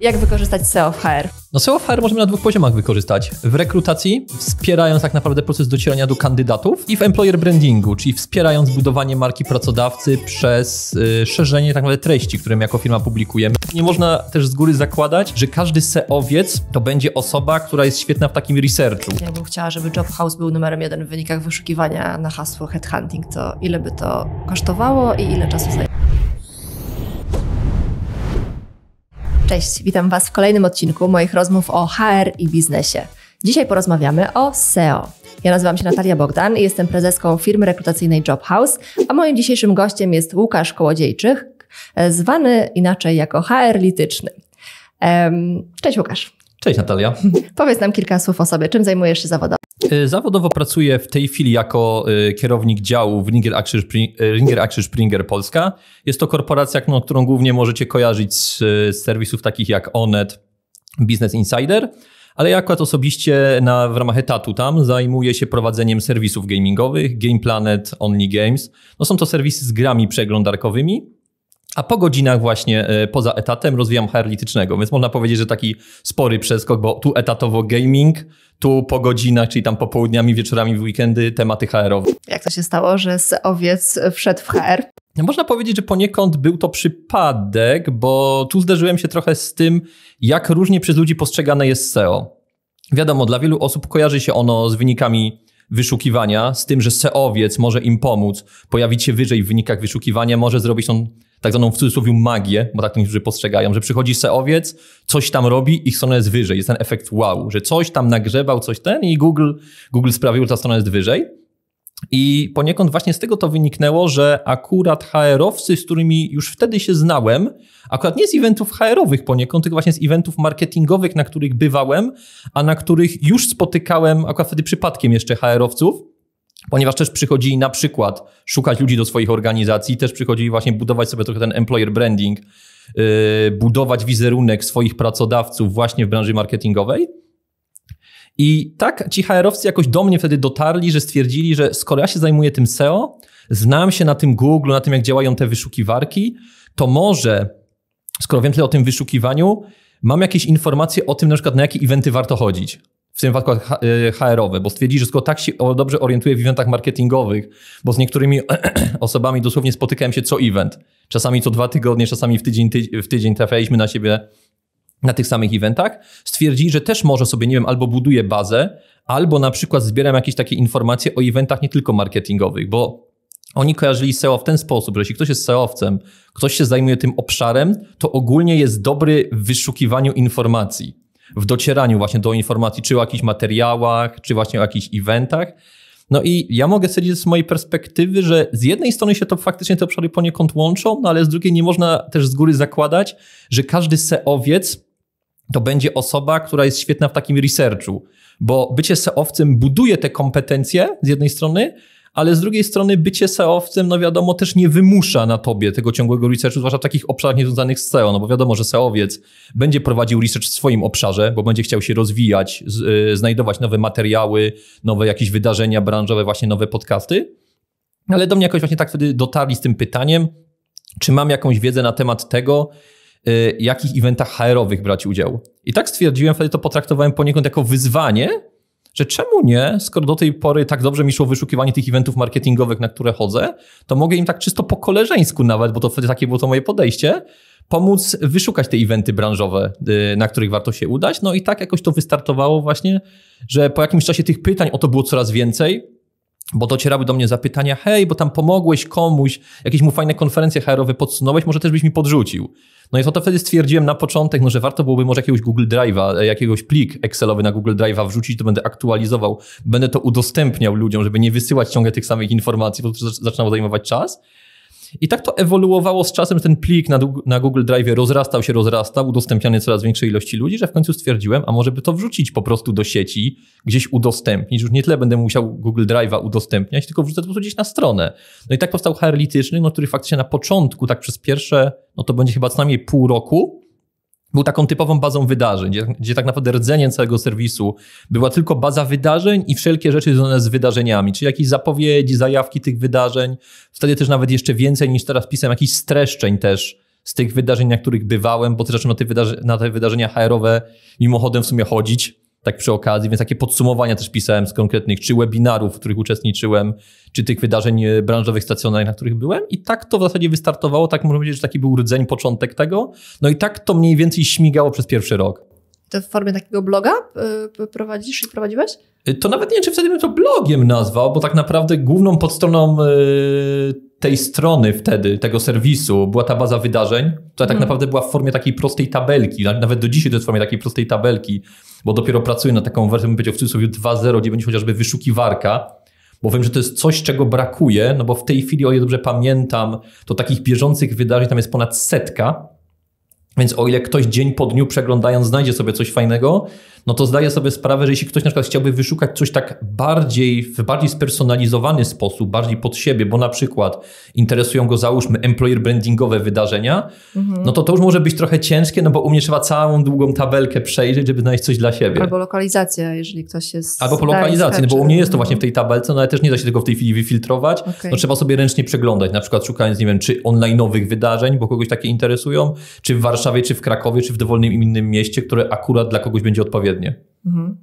Jak wykorzystać SEO w HR? No SEO w HR możemy na dwóch poziomach wykorzystać. W rekrutacji, wspierając tak naprawdę proces docierania do kandydatów i w employer brandingu, czyli wspierając budowanie marki pracodawcy przez y, szerzenie tak naprawdę treści, które my jako firma publikujemy. Nie można też z góry zakładać, że każdy SEOwiec to będzie osoba, która jest świetna w takim researchu. Ja bym chciała, żeby Job House był numerem jeden w wynikach wyszukiwania na hasło headhunting, to ile by to kosztowało i ile czasu zajęło? Cześć, witam Was w kolejnym odcinku moich rozmów o HR i biznesie. Dzisiaj porozmawiamy o SEO. Ja nazywam się Natalia Bogdan i jestem prezeską firmy rekrutacyjnej Job House, a moim dzisiejszym gościem jest Łukasz Kołodziejczyk, zwany inaczej jako HR lityczny. Cześć Łukasz. Cześć Natalia. Powiedz nam kilka słów o sobie. Czym zajmujesz się zawodowo? Y, zawodowo pracuję w tej chwili jako y, kierownik działu w Ringer Action Springer Polska. Jest to korporacja, no, którą głównie możecie kojarzyć z, z serwisów takich jak Onet, Business Insider, ale ja akurat osobiście na, w ramach etatu tam zajmuję się prowadzeniem serwisów gamingowych, Game Planet, Only Games. No są to serwisy z grami przeglądarkowymi, a po godzinach właśnie e, poza etatem rozwijam HR litycznego, więc można powiedzieć, że taki spory przeskok, bo tu etatowo gaming, tu po godzinach, czyli tam popołudniami, wieczorami, w weekendy tematy HR-owe. Jak to się stało, że owiec wszedł w HR? Można powiedzieć, że poniekąd był to przypadek, bo tu zderzyłem się trochę z tym, jak różnie przez ludzi postrzegane jest SEO. Wiadomo, dla wielu osób kojarzy się ono z wynikami wyszukiwania, z tym, że SEOwiec może im pomóc, pojawić się wyżej w wynikach wyszukiwania, może zrobić tą tak zwaną w cudzysłowie magię, bo tak to niektórzy postrzegają, że przychodzi SEOwiec, coś tam robi i strona jest wyżej. Jest ten efekt wow, że coś tam nagrzebał, coś ten i Google, Google sprawił, że ta strona jest wyżej. I poniekąd właśnie z tego to wyniknęło, że akurat HR-owcy, z którymi już wtedy się znałem, akurat nie z eventów HR-owych poniekąd, tylko właśnie z eventów marketingowych, na których bywałem, a na których już spotykałem akurat wtedy przypadkiem jeszcze HR-owców, ponieważ też przychodzili na przykład szukać ludzi do swoich organizacji, też przychodzili właśnie budować sobie trochę ten employer branding, yy, budować wizerunek swoich pracodawców właśnie w branży marketingowej. I tak ci HR-owcy jakoś do mnie wtedy dotarli, że stwierdzili, że skoro ja się zajmuję tym SEO, znam się na tym Google, na tym jak działają te wyszukiwarki, to może, skoro wiem tyle o tym wyszukiwaniu, mam jakieś informacje o tym, na przykład na jakie eventy warto chodzić w tym wypadku HR-owe, bo stwierdzi, że skoro tak się dobrze orientuje w eventach marketingowych, bo z niektórymi osobami dosłownie spotykałem się co event, czasami co dwa tygodnie, czasami w tydzień, w tydzień trafialiśmy na siebie na tych samych eventach, stwierdzi, że też może sobie, nie wiem, albo buduje bazę, albo na przykład zbieram jakieś takie informacje o eventach nie tylko marketingowych, bo oni kojarzyli SEO w ten sposób, że jeśli ktoś jest SEOwcem, ktoś się zajmuje tym obszarem, to ogólnie jest dobry w wyszukiwaniu informacji w docieraniu właśnie do informacji, czy o jakichś materiałach, czy właśnie o jakichś eventach. No i ja mogę stwierdzić z mojej perspektywy, że z jednej strony się to faktycznie te obszary poniekąd łączą, no ale z drugiej nie można też z góry zakładać, że każdy SEOwiec to będzie osoba, która jest świetna w takim researchu, bo bycie SEOwcem buduje te kompetencje z jednej strony, ale z drugiej strony bycie SEOwcem, no wiadomo, też nie wymusza na tobie tego ciągłego researchu, zwłaszcza w takich obszarach niezwiązanych z SEO, no bo wiadomo, że SEOwiec będzie prowadził research w swoim obszarze, bo będzie chciał się rozwijać, z, y, znajdować nowe materiały, nowe jakieś wydarzenia branżowe, właśnie nowe podcasty. Ale do mnie jakoś właśnie tak wtedy dotarli z tym pytaniem, czy mam jakąś wiedzę na temat tego, y, jakich eventach HR-owych brać udział. I tak stwierdziłem, wtedy to potraktowałem poniekąd jako wyzwanie, że czemu nie, skoro do tej pory tak dobrze mi szło wyszukiwanie tych eventów marketingowych, na które chodzę, to mogę im tak czysto po koleżeńsku nawet, bo to takie było to moje podejście, pomóc wyszukać te eventy branżowe, y, na których warto się udać. No i tak jakoś to wystartowało właśnie, że po jakimś czasie tych pytań o to było coraz więcej, bo docierały do mnie zapytania, hej, bo tam pomogłeś komuś, jakieś mu fajne konferencje HR-owe podsunąłeś, może też byś mi podrzucił. No i to, wtedy stwierdziłem na początek, no, że warto byłoby może jakiegoś Google Drive'a, e, jakiegoś plik Excelowy na Google Drive'a wrzucić, to będę aktualizował, będę to udostępniał ludziom, żeby nie wysyłać ciągle tych samych informacji, bo to zaczynało zajmować czas. I tak to ewoluowało z czasem, ten plik na, na Google Drive rozrastał się, rozrastał, udostępniany coraz większej ilości ludzi, że w końcu stwierdziłem, a może by to wrzucić po prostu do sieci, gdzieś udostępnić. Już nie tyle będę musiał Google Drive'a udostępniać, tylko wrzucę to po prostu gdzieś na stronę. No i tak powstał HR lityczny, no, który faktycznie na początku, tak przez pierwsze, no to będzie chyba co najmniej pół roku, był taką typową bazą wydarzeń, gdzie, gdzie, tak naprawdę rdzeniem całego serwisu była tylko baza wydarzeń i wszelkie rzeczy związane z wydarzeniami, czyli jakieś zapowiedzi, zajawki tych wydarzeń. Wtedy też nawet jeszcze więcej niż teraz pisałem jakichś streszczeń też z tych wydarzeń, na których bywałem, bo też zacząłem na te wydarzenia HR-owe mimochodem w sumie chodzić, tak przy okazji, więc takie podsumowania też pisałem z konkretnych, czy webinarów, w których uczestniczyłem, czy tych wydarzeń e, branżowych, stacjonarnych, na których byłem i tak to w zasadzie wystartowało, tak można powiedzieć, że taki był rdzeń, początek tego, no i tak to mniej więcej śmigało przez pierwszy rok. To w formie takiego bloga y, prowadzisz i prowadziłeś? To nawet nie wiem, czy wtedy bym to blogiem nazwał, bo tak naprawdę główną podstroną tej strony wtedy, tego serwisu, była ta baza wydarzeń, która tak Mhm. naprawdę była w formie takiej prostej tabelki. Nawet do dzisiaj to jest w formie takiej prostej tabelki, bo dopiero pracuję nad taką wersją, bym powiedział w cudzysłowie 2.0, gdzie będzie chociażby wyszukiwarka, bo wiem, że to jest coś, czego brakuje, no bo w tej chwili, o ile dobrze pamiętam, to takich bieżących wydarzeń tam jest ponad setka, więc o ile ktoś dzień po dniu przeglądając znajdzie sobie coś fajnego, no to zdaję sobie sprawę, że jeśli ktoś na przykład chciałby wyszukać coś tak bardziej, w bardziej spersonalizowany sposób, bardziej pod siebie, bo na przykład interesują go załóżmy employer brandingowe wydarzenia, no to to już może być trochę ciężkie, no bo u mnie trzeba całą długą tabelkę przejrzeć, żeby znaleźć coś dla siebie. Albo lokalizacja, jeżeli ktoś jest... Albo po lokalizacji, no bo u mnie jest to właśnie w tej... tabelce, no ale też nie da się tego w tej chwili wyfiltrować. Okej. No trzeba sobie ręcznie przeglądać, na przykład szukając, nie wiem, czy online'owych wydarzeń, bo kogoś takie interesują, czy w Warszawie, czy w Krakowie, czy w dowolnym innym mieście, które akurat dla kogoś będzie odpowiednie. Mhm.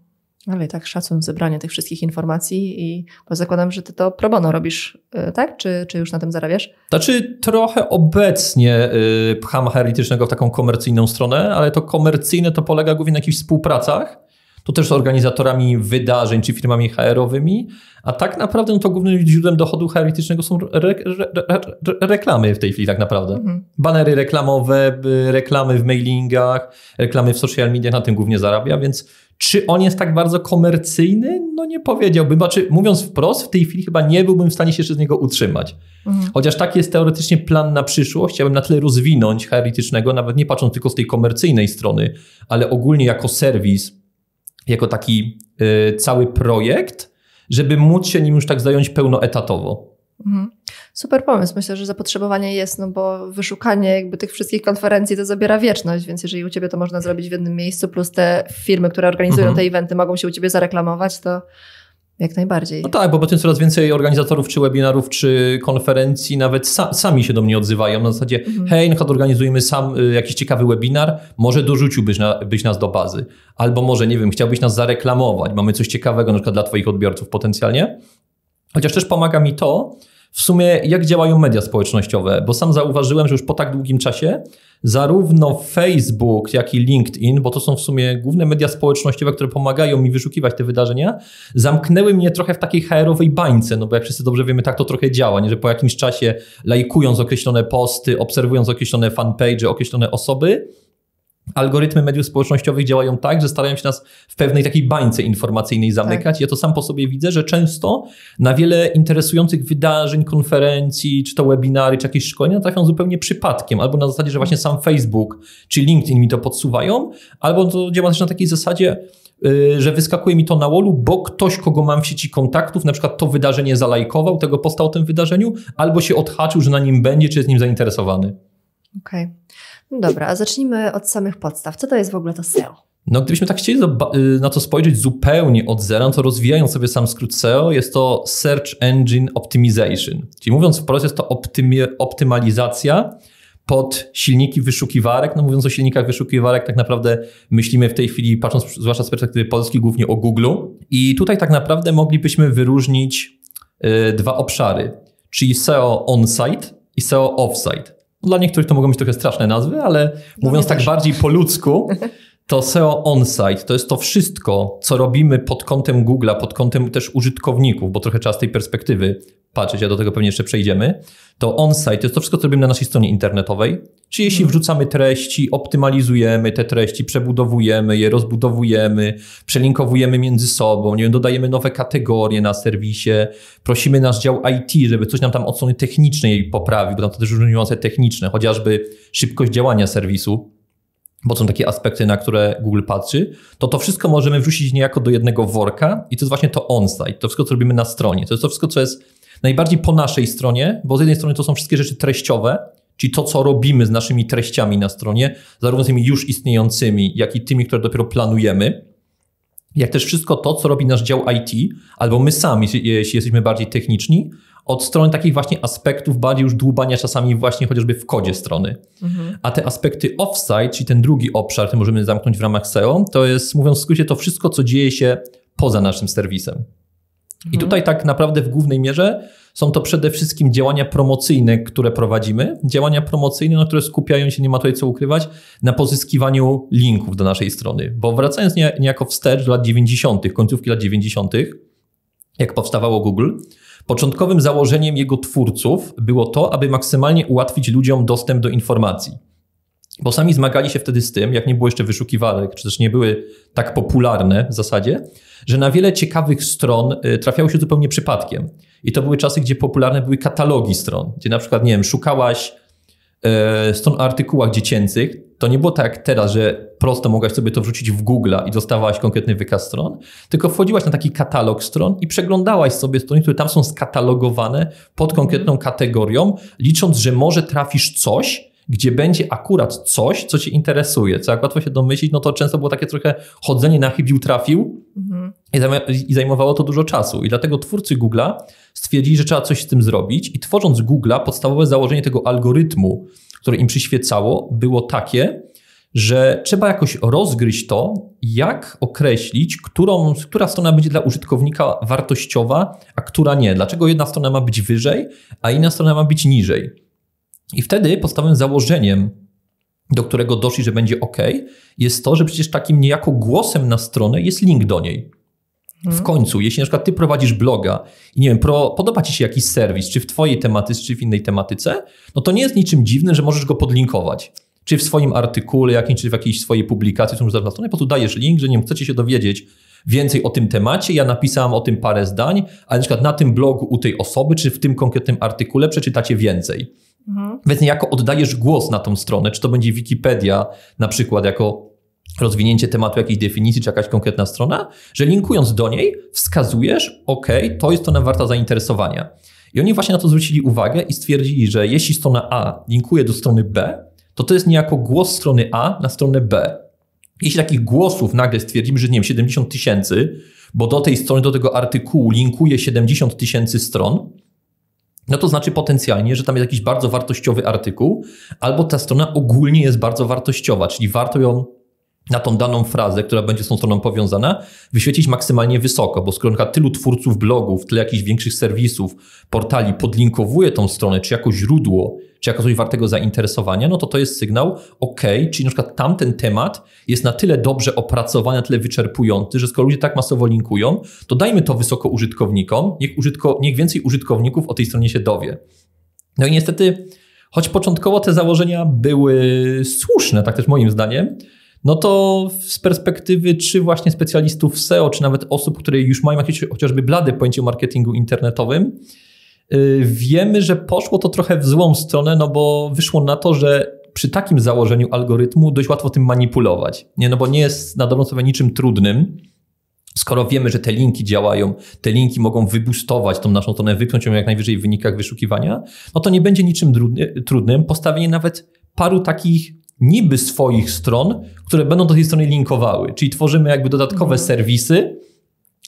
Ale tak szacun zebrania tych wszystkich informacji i bo zakładam, że ty to pro bono robisz, y, tak? Czy, czy już na tym zarabiasz? Znaczy trochę obecnie y, pcham analitycznego w taką komercyjną stronę, ale to komercyjne to polega głównie na jakichś współpracach, to też z organizatorami wydarzeń czy firmami HR-owymi, a tak naprawdę no to głównym źródłem dochodu analitycznego są re, re, re, re, reklamy w tej chwili tak naprawdę. Mhm. Banery reklamowe, reklamy w mailingach, reklamy w social mediach, na tym głównie zarabia, więc czy on jest tak bardzo komercyjny? No nie powiedziałbym. Znaczy, mówiąc wprost, w tej chwili chyba nie byłbym w stanie się z niego utrzymać. Mhm. Chociaż taki jest teoretycznie plan na przyszłość, chciałbym na tyle rozwinąć analitycznego, nawet nie patrząc tylko z tej komercyjnej strony, ale ogólnie jako serwis, jako taki y, cały projekt, żeby móc się nim już tak zająć pełnoetatowo. Mhm. Super pomysł. Myślę, że zapotrzebowanie jest, no bo wyszukanie jakby tych wszystkich konferencji to zabiera wieczność, więc jeżeli u Ciebie to można zrobić w jednym miejscu, plus te firmy, które organizują Mhm. te eventy mogą się u Ciebie zareklamować, to jak najbardziej. No tak, bo potem coraz więcej organizatorów, czy webinarów, czy konferencji nawet sa, sami się do mnie odzywają na zasadzie, Mhm. hej, na przykład organizujemy sam y, jakiś ciekawy webinar, może dorzuciłbyś na, byś nas do bazy, albo może, nie wiem, chciałbyś nas zareklamować, mamy coś ciekawego na przykład dla Twoich odbiorców potencjalnie. Chociaż też pomaga mi to, w sumie jak działają media społecznościowe, bo sam zauważyłem, że już po tak długim czasie zarówno Facebook, jak i LinkedIn, bo to są w sumie główne media społecznościowe, które pomagają mi wyszukiwać te wydarzenia, zamknęły mnie trochę w takiej HR-owej bańce, no bo jak wszyscy dobrze wiemy, tak to trochę działa, nie? że po jakimś czasie lajkując określone posty, obserwując określone fanpage, określone osoby, algorytmy mediów społecznościowych działają tak, że starają się nas w pewnej takiej bańce informacyjnej zamykać. Ja to sam po sobie widzę, że często na wiele interesujących wydarzeń, konferencji, czy to webinary, czy jakieś szkolenia trafią zupełnie przypadkiem, albo na zasadzie, że właśnie sam Facebook czy LinkedIn mi to podsuwają, albo to działa też na takiej zasadzie, yy, że wyskakuje mi to na wallu, bo ktoś, kogo mam w sieci kontaktów, na przykład to wydarzenie zalajkował, tego posta o tym wydarzeniu, albo się odhaczył, że na nim będzie, czy jest nim zainteresowany. Okej. No dobra, a zacznijmy od samych podstaw. Co to jest w ogóle to SEO? No, gdybyśmy tak chcieli y, na to spojrzeć zupełnie od zera, no to rozwijając sobie sam skrót SEO, jest to Search Engine Optimization. Czyli mówiąc wprost, jest to optymi- optymalizacja pod silniki wyszukiwarek. No mówiąc o silnikach wyszukiwarek, tak naprawdę myślimy w tej chwili, patrząc zwłaszcza z perspektywy Polski, głównie o Google. I tutaj tak naprawdę moglibyśmy wyróżnić y, dwa obszary, czyli SEO on-site i SEO off-site. Dla niektórych to mogą być trochę straszne nazwy, ale mówiąc mnie tak bardziej po ludzku, to SEO on-site to jest to wszystko, co robimy pod kątem Google'a, pod kątem też użytkowników, bo trochę trzeba z tej perspektywy patrzeć, a do tego pewnie jeszcze przejdziemy. To on-site to jest to wszystko, co robimy na naszej stronie internetowej. Czyli jeśli wrzucamy treści, optymalizujemy te treści, przebudowujemy je, rozbudowujemy, przelinkowujemy między sobą, nie wiem, dodajemy nowe kategorie na serwisie, prosimy nasz dział IT, żeby coś nam tam od strony technicznej poprawił, bo tam to też różne niuanse techniczne, chociażby szybkość działania serwisu, bo są takie aspekty, na które Google patrzy, to to wszystko możemy wrzucić niejako do jednego worka i to jest właśnie to on-site, to wszystko, co robimy na stronie. To jest to wszystko, co jest najbardziej po naszej stronie, bo z jednej strony to są wszystkie rzeczy treściowe, czyli to, co robimy z naszymi treściami na stronie, zarówno tymi już istniejącymi, jak i tymi, które dopiero planujemy, jak też wszystko to, co robi nasz dział IT, albo my sami, jeśli jeśli jesteśmy bardziej techniczni, od strony takich właśnie aspektów bardziej już dłubania czasami właśnie chociażby w kodzie strony. Mhm. A te aspekty offsite, czyli ten drugi obszar, który możemy zamknąć w ramach SEO, to jest mówiąc w skrócie to wszystko, co dzieje się poza naszym serwisem. Mhm. I tutaj tak naprawdę w głównej mierze są to przede wszystkim działania promocyjne, które prowadzimy. Działania promocyjne, no, które skupiają się, nie ma tutaj co ukrywać, na pozyskiwaniu linków do naszej strony. Bo wracając niejako wstecz do lat 90., końcówki lat 90., jak powstawało Google, początkowym założeniem jego twórców było to, aby maksymalnie ułatwić ludziom dostęp do informacji. Bo sami zmagali się wtedy z tym, jak nie było jeszcze wyszukiwarek, czy też nie były tak popularne w zasadzie, że na wiele ciekawych stron y, trafiało się zupełnie przypadkiem. I to były czasy, gdzie popularne były katalogi stron, gdzie na przykład, nie wiem, szukałaś stron o artykułach dziecięcych, to nie było tak jak teraz, że prosto mogłaś sobie to wrzucić w Google i dostawałaś konkretny wykaz stron, tylko wchodziłaś na taki katalog stron i przeglądałaś sobie strony, które tam są skatalogowane pod konkretną kategorią, licząc, że może trafisz coś, gdzie będzie akurat coś, co cię interesuje, co jak łatwo się domyślić, no to często było takie trochę chodzenie na chybił trafił mhm. i zajmowało to dużo czasu. I dlatego twórcy Google'a stwierdzili, że trzeba coś z tym zrobić i tworząc Google'a, podstawowe założenie tego algorytmu, które im przyświecało, było takie, że trzeba jakoś rozgryźć to, jak określić, którą, która strona będzie dla użytkownika wartościowa, a która nie. Dlaczego jedna strona ma być wyżej, a inna strona ma być niżej. I wtedy podstawowym założeniem, do którego doszli, że będzie OK, jest to, że przecież takim niejako głosem na stronę jest link do niej. W mhm. końcu, jeśli na przykład ty prowadzisz bloga i nie wiem, pro, podoba ci się jakiś serwis, czy w twojej tematyce, czy w innej tematyce, no to nie jest niczym dziwnym, że możesz go podlinkować. Czy w swoim artykule jakimś, czy w jakiejś swojej publikacji, są już na stronie, po prostu dajesz link, że nie wiem, chcecie się dowiedzieć więcej o tym temacie, ja napisałem o tym parę zdań, ale na przykład na tym blogu u tej osoby, czy w tym konkretnym artykule przeczytacie więcej. Mhm. Więc niejako oddajesz głos na tą stronę, czy to będzie Wikipedia na przykład jako rozwinięcie tematu jakiejś definicji, czy jakaś konkretna strona, że linkując do niej wskazujesz, ok, to jest strona warta zainteresowania. I oni właśnie na to zwrócili uwagę i stwierdzili, że jeśli strona A linkuje do strony B, to to jest niejako głos strony A na stronę B. Jeśli takich głosów nagle stwierdzimy, że nie wiem, 70 tysięcy, bo do tej strony, do tego artykułu linkuje 70 tysięcy stron, no to znaczy potencjalnie, że tam jest jakiś bardzo wartościowy artykuł, albo ta strona ogólnie jest bardzo wartościowa, czyli warto ją na tą daną frazę, która będzie z tą stroną powiązana, wyświecić maksymalnie wysoko, bo skoro tylu twórców blogów, tyle jakichś większych serwisów, portali podlinkowuje tą stronę, czy jako źródło, czy jako coś wartego zainteresowania, no to to jest sygnał, ok, czyli na przykład tamten temat jest na tyle dobrze opracowany, na tyle wyczerpujący, że skoro ludzie tak masowo linkują, to dajmy to wysoko użytkownikom, niech, użytko, niech więcej użytkowników o tej stronie się dowie. No i niestety, choć początkowo te założenia były słuszne, tak też moim zdaniem, no to z perspektywy czy właśnie specjalistów SEO, czy nawet osób, które już mają jakieś chociażby blade pojęcie o marketingu internetowym, yy, wiemy, że poszło to trochę w złą stronę, no bo wyszło na to, że przy takim założeniu algorytmu dość łatwo tym manipulować. Nie, no bo nie jest na dobrą sprawę niczym trudnym. Skoro wiemy, że te linki działają, te linki mogą wybustować tą naszą stronę, wypchnąć ją jak najwyżej w wynikach wyszukiwania, no to nie będzie niczym trudnym postawienie nawet paru takich niby swoich stron, które będą do tej strony linkowały. Czyli tworzymy jakby dodatkowe mhm. serwisy,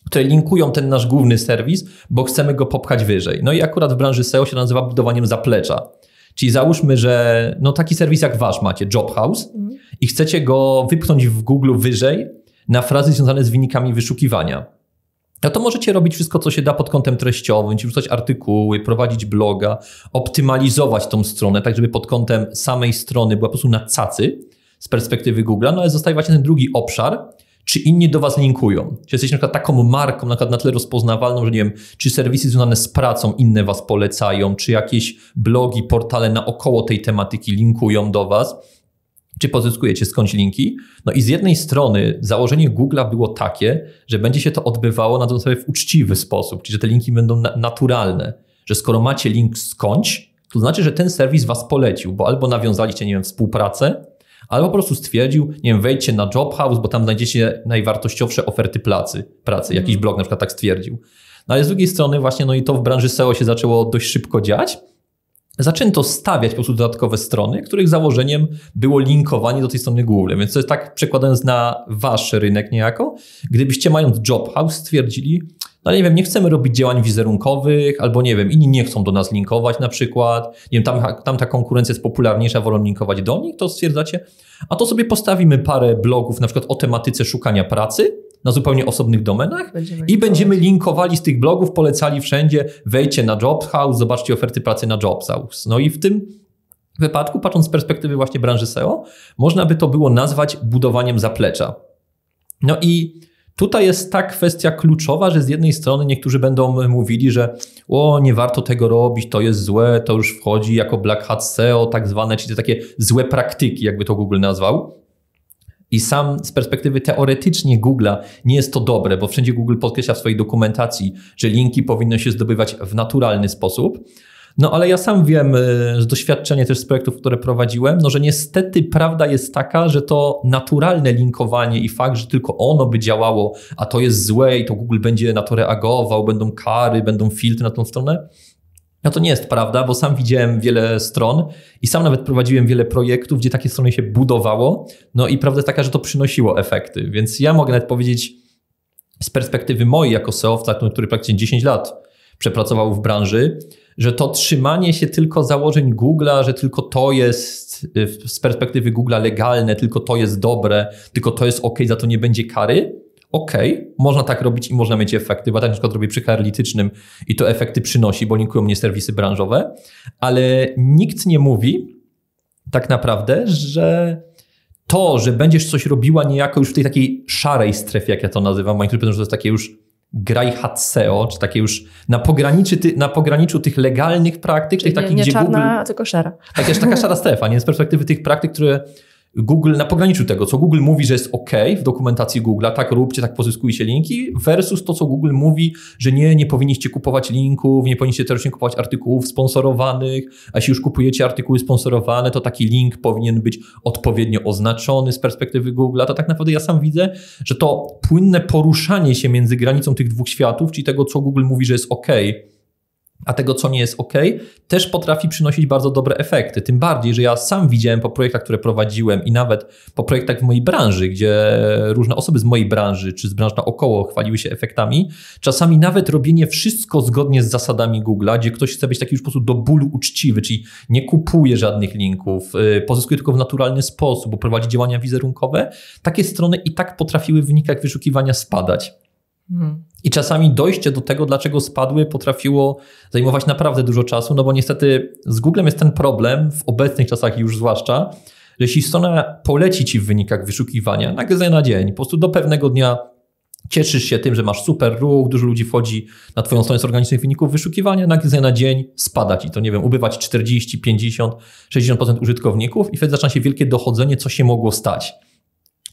które linkują ten nasz główny serwis, bo chcemy go popchać wyżej. No i akurat w branży SEO się nazywa budowaniem zaplecza. Czyli załóżmy, że no taki serwis jak wasz macie, Job House, mhm. i chcecie go wypchnąć w Google wyżej na frazy związane z wynikami wyszukiwania no to możecie robić wszystko, co się da pod kątem treściowym, czyli wrzucać artykuły, prowadzić bloga, optymalizować tą stronę, tak żeby pod kątem samej strony była po prostu na cacy z perspektywy Google, no ale zostaje właśnie ten drugi obszar, czy inni do Was linkują. Czy jesteście na przykład taką marką na, przykład na rozpoznawalną, że nie wiem, czy serwisy związane z pracą inne Was polecają, czy jakieś blogi, portale naokoło tej tematyki linkują do Was, czy pozyskujecie skądś linki. No i z jednej strony założenie Google'a było takie, że będzie się to odbywało na sobie w uczciwy sposób, czyli że te linki będą na naturalne, że skoro macie link skądś, to znaczy, że ten serwis was polecił, bo albo nawiązaliście, nie wiem, współpracę, albo po prostu stwierdził, nie wiem, wejdźcie na Job House, bo tam znajdziecie najwartościowsze oferty pracy, pracy. Jakiś mhm. blog na przykład tak stwierdził. No ale z drugiej strony właśnie, no i to w branży SEO się zaczęło dość szybko dziać, zaczęto stawiać po prostu dodatkowe strony, których założeniem było linkowanie do tej strony głównej. Więc to jest tak przekładając na wasz rynek niejako, gdybyście mając Job House stwierdzili, no nie wiem, nie chcemy robić działań wizerunkowych, albo nie wiem, inni nie chcą do nas linkować na przykład, nie wiem, tam, tam ta konkurencja jest popularniejsza, wolą linkować do nich, to stwierdzacie, a to sobie postawimy parę blogów na przykład o tematyce szukania pracy, na zupełnie osobnych domenach będziemy i będziemy linkowali z tych blogów, polecali wszędzie, wejdźcie na Jobs House, zobaczcie oferty pracy na Jobs House. No i w tym wypadku, patrząc z perspektywy właśnie branży SEO, można by to było nazwać budowaniem zaplecza. No i Tutaj jest ta kwestia kluczowa, że z jednej strony niektórzy będą mówili, że o, nie warto tego robić, to jest złe, to już wchodzi jako black hat SEO, tak zwane, czyli te takie złe praktyki, jakby to Google nazwał. I sam z perspektywy teoretycznie Google'a nie jest to dobre, bo wszędzie Google podkreśla w swojej dokumentacji, że linki powinno się zdobywać w naturalny sposób. No ale ja sam wiem e, z doświadczenia też z projektów, które prowadziłem, no że niestety prawda jest taka, że to naturalne linkowanie i fakt, że tylko ono by działało, a to jest złe i to Google będzie na to reagował, będą kary, będą filtry na tą stronę, no to nie jest prawda, bo sam widziałem wiele stron i sam nawet prowadziłem wiele projektów, gdzie takie strony się budowało. No i prawda jest taka, że to przynosiło efekty. Więc ja mogę nawet powiedzieć z perspektywy mojej jako SEO, który praktycznie 10 lat przepracował w branży, że to trzymanie się tylko założeń Google'a, że tylko to jest y, z perspektywy Google'a legalne, tylko to jest dobre, tylko to jest ok, za to nie będzie kary, okej, okay, można tak robić i można mieć efekty, bo tak na przykład robię przy litycznym i to efekty przynosi, bo linkują mnie serwisy branżowe, ale nikt nie mówi tak naprawdę, że to, że będziesz coś robiła niejako już w tej takiej szarej strefie, jak ja to nazywam, powiedzą, że to jest takie już graj hatseo, czy takie już na, pograniczy, na pograniczu tych legalnych praktyk, Czyli tych takich, nie, nie gdzie czarna, Google... tylko szara. Tak, jest taka szara strefa, nie? Z perspektywy tych praktyk, które Google na pograniczu tego, co Google mówi, że jest OK w dokumentacji Google, tak róbcie, tak pozyskujcie linki, versus to, co Google mówi, że nie, nie powinniście kupować linków, nie powinniście też kupować artykułów sponsorowanych, a jeśli już kupujecie artykuły sponsorowane, to taki link powinien być odpowiednio oznaczony z perspektywy Google. To tak naprawdę ja sam widzę, że to płynne poruszanie się między granicą tych dwóch światów, czyli tego, co Google mówi, że jest OK, a tego, co nie jest ok, też potrafi przynosić bardzo dobre efekty. Tym bardziej, że ja sam widziałem po projektach, które prowadziłem i nawet po projektach w mojej branży, gdzie różne osoby z mojej branży czy z branż naokoło chwaliły się efektami, czasami nawet robienie wszystko zgodnie z zasadami Google'a, gdzie ktoś chce być taki już po prostu do bólu uczciwy, czyli nie kupuje żadnych linków, y, pozyskuje tylko w naturalny sposób, bo prowadzi działania wizerunkowe, takie strony i tak potrafiły w wynikach wyszukiwania spadać. I czasami dojście do tego, dlaczego spadły, potrafiło zajmować naprawdę dużo czasu, no bo niestety z Googlem jest ten problem, w obecnych czasach już zwłaszcza, że jeśli strona poleci ci w wynikach wyszukiwania, nagle na dzień, po prostu do pewnego dnia cieszysz się tym, że masz super ruch, dużo ludzi wchodzi na twoją stronę z organicznych wyników wyszukiwania, nagle na dzień spada ci to, nie wiem, ubywać 40, 50, 60% użytkowników i wtedy zaczyna się wielkie dochodzenie, co się mogło stać.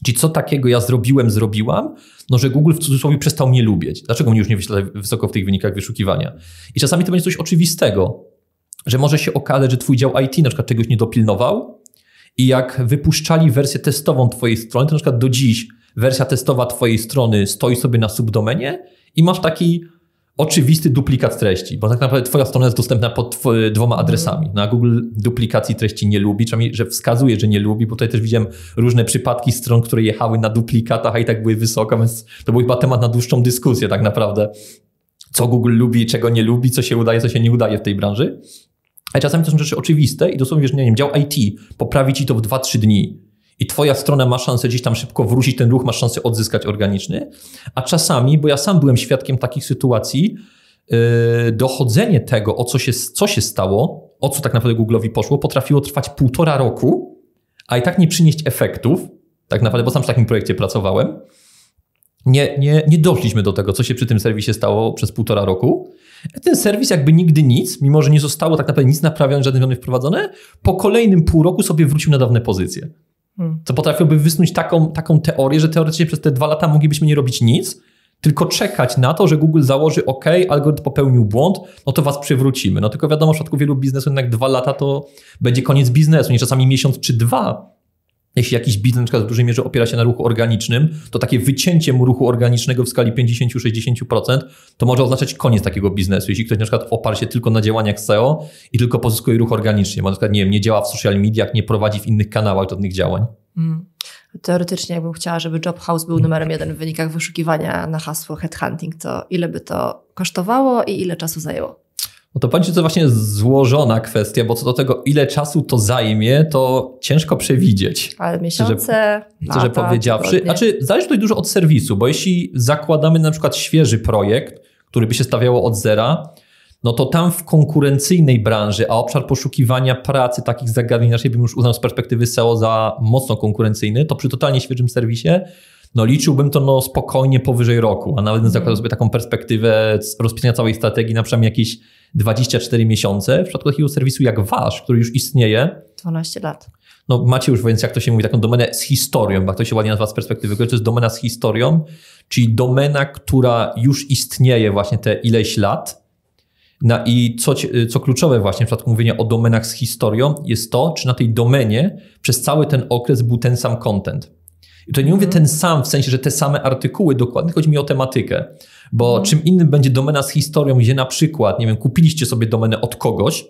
Czyli co takiego ja zrobiłem, zrobiłam, no że Google w cudzysłowie przestał mnie lubić. Dlaczego mnie już nie wyświetla wysoko w tych wynikach wyszukiwania? I czasami to będzie coś oczywistego, że może się okazać, że twój dział IT na przykład czegoś nie dopilnował i jak wypuszczali wersję testową twojej strony, to na przykład do dziś wersja testowa twojej strony stoi sobie na subdomenie i masz taki oczywisty duplikat treści, bo tak naprawdę twoja strona jest dostępna pod dwoma adresami. Na no, Google duplikacji treści nie lubi, czasami, że wskazuje, że nie lubi, bo tutaj też widziałem różne przypadki stron, które jechały na duplikatach, a i tak były wysoko, więc to był chyba temat na dłuższą dyskusję tak naprawdę. Co Google lubi, czego nie lubi, co się udaje, co się nie udaje w tej branży. A czasami to są rzeczy oczywiste i dosłownie, wiesz, nie wiem, dział IT poprawi ci to w 2-3 dni i twoja strona ma szansę gdzieś tam szybko wrócić ten ruch, masz szansę odzyskać organiczny, a czasami, bo ja sam byłem świadkiem takich sytuacji, yy, dochodzenie tego, o co się, co się stało, o co tak naprawdę Google'owi poszło, potrafiło trwać półtora roku, a i tak nie przynieść efektów, tak naprawdę, bo sam w takim projekcie pracowałem. Nie, nie, nie doszliśmy do tego, co się przy tym serwisie stało przez półtora roku. Ten serwis jakby nigdy nic, mimo że nie zostało tak naprawdę nic naprawione, żadne zmiany wprowadzone, po kolejnym pół roku sobie wrócił na dawne pozycje. Hmm. Co potrafiłoby wysnuć taką, taką teorię, że teoretycznie przez te dwa lata moglibyśmy nie robić nic, tylko czekać na to, że Google założy OK, algorytm popełnił błąd, no to was przywrócimy. No tylko wiadomo, w przypadku wielu biznesów jednak dwa lata to będzie koniec biznesu, nie czasami miesiąc czy dwa. Jeśli jakiś biznes na przykład w dużej mierze opiera się na ruchu organicznym, to takie wycięcie mu ruchu organicznego w skali 50-60% to może oznaczać koniec takiego biznesu. Jeśli ktoś na przykład oparł się tylko na działaniach SEO i tylko pozyskuje ruch organiczny, bo na przykład nie, wiem, nie działa w social mediach, nie prowadzi w innych kanałach żadnych działań. Hmm. Teoretycznie, jakbym chciała, żeby Job House był numerem jeden w wynikach wyszukiwania na hasło headhunting, to ile by to kosztowało i ile czasu zajęło? No to będzie to właśnie złożona kwestia, bo co do tego, ile czasu to zajmie, to ciężko przewidzieć. Ale miesiące, szczerze, lata, powiedziawszy. A czy zależy tutaj dużo od serwisu, bo jeśli zakładamy na przykład świeży projekt, który by się stawiało od zera, no to tam w konkurencyjnej branży, a obszar poszukiwania pracy takich zagadnień raczej bym już uznał z perspektywy SEO za mocno konkurencyjny, to przy totalnie świeżym serwisie no liczyłbym to no spokojnie powyżej roku, a nawet zakładał sobie taką perspektywę rozpisania całej strategii na przynajmniej jakieś 24 miesiące. W przypadku takiego serwisu jak wasz, który już istnieje. 12 lat. No macie już, więc jak to się mówi, taką domenę z historią, bo to się ładnie nazywa z perspektywy, to jest domena z historią, czyli domena, która już istnieje właśnie te ileś lat. No i co, co kluczowe właśnie w przypadku mówienia o domenach z historią jest to, czy na tej domenie przez cały ten okres był ten sam content. I to nie mówię ten sam w sensie, że te same artykuły dokładnie, chodzi mi o tematykę. Bo mhm. czym innym będzie domena z historią, gdzie na przykład, nie wiem, kupiliście sobie domenę od kogoś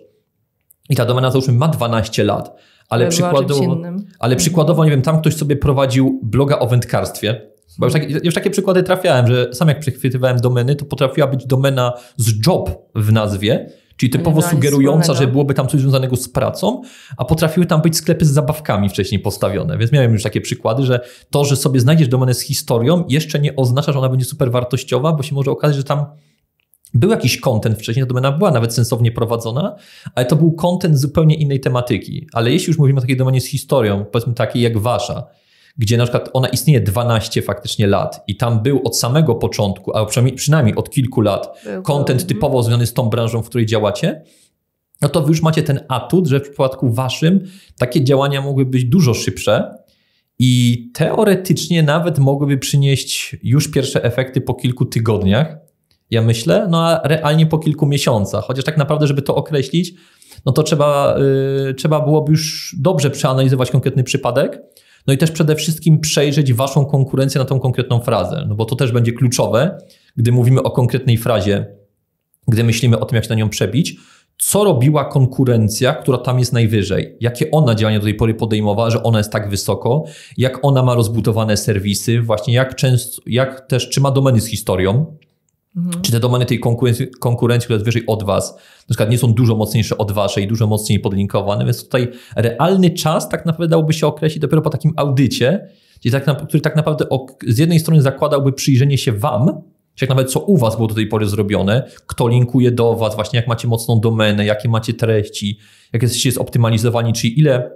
i ta domena załóżmy ma 12 lat, ale, przykładowo, ale mhm. przykładowo, nie wiem, tam ktoś sobie prowadził bloga o wędkarstwie, bo już, takie, już takie przykłady trafiałem, że sam jak przechwytywałem domeny, to potrafiła być domena z job w nazwie, Czyli typowo sugerująca, że byłoby tam coś związanego z pracą, a potrafiły tam być sklepy z zabawkami wcześniej postawione. Więc miałem już takie przykłady, że to, że sobie znajdziesz domenę z historią, jeszcze nie oznacza, że ona będzie super wartościowa, bo się może okazać, że tam był jakiś content wcześniej, ta domena była nawet sensownie prowadzona, ale to był content zupełnie innej tematyki. Ale jeśli już mówimy o takiej domenie z historią, powiedzmy takiej jak wasza, gdzie na przykład ona istnieje 12 faktycznie lat i tam był od samego początku, a przynajmniej, przynajmniej od kilku lat, content typowo związany z tą branżą, w której działacie, no to wy już macie ten atut, że w przypadku waszym takie działania mogły być dużo szybsze i teoretycznie nawet mogłyby przynieść już pierwsze efekty po kilku tygodniach, ja myślę, no a realnie po kilku miesiącach. Chociaż tak naprawdę, żeby to określić, no to trzeba, yy, trzeba byłoby już dobrze przeanalizować konkretny przypadek, no i też przede wszystkim przejrzeć waszą konkurencję na tą konkretną frazę, no bo to też będzie kluczowe, gdy mówimy o konkretnej frazie, gdy myślimy o tym, jak się na nią przebić, co robiła konkurencja, która tam jest najwyżej, jakie ona działania do tej pory podejmowała, że ona jest tak wysoko, jak ona ma rozbudowane serwisy, właśnie jak często, jak też, czy ma domeny z historią, Mhm. Czy te domeny tej konkurencji, konkurencji, która jest wyżej od Was, na przykład nie są dużo mocniejsze od Waszej, dużo mocniej podlinkowane, więc tutaj realny czas tak naprawdę dałoby się określić dopiero po takim audycie, tak który tak naprawdę z jednej strony zakładałby przyjrzenie się Wam, czy jak nawet co u Was było do tej pory zrobione, kto linkuje do Was, właśnie jak macie mocną domenę, jakie macie treści, jak jesteście zoptymalizowani, czyli ile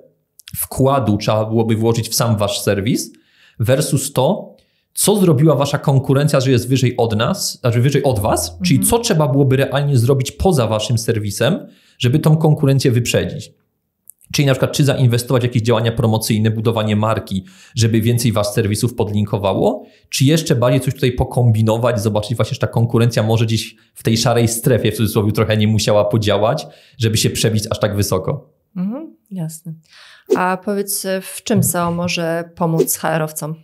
wkładu trzeba byłoby włożyć w sam Wasz serwis, versus to, co zrobiła wasza konkurencja, że jest wyżej od nas, znaczy wyżej od was, mhm. czyli co trzeba byłoby realnie zrobić poza waszym serwisem, żeby tą konkurencję wyprzedzić. Czyli na przykład, czy zainwestować w jakieś działania promocyjne, budowanie marki, żeby więcej was serwisów podlinkowało, czy jeszcze bardziej coś tutaj pokombinować, zobaczyć właśnie, że ta konkurencja może gdzieś w tej szarej strefie, w cudzysłowie, trochę nie musiała podziałać, żeby się przebić aż tak wysoko. Mhm, jasne. A powiedz, w czym SEO może pomóc HR-owcom?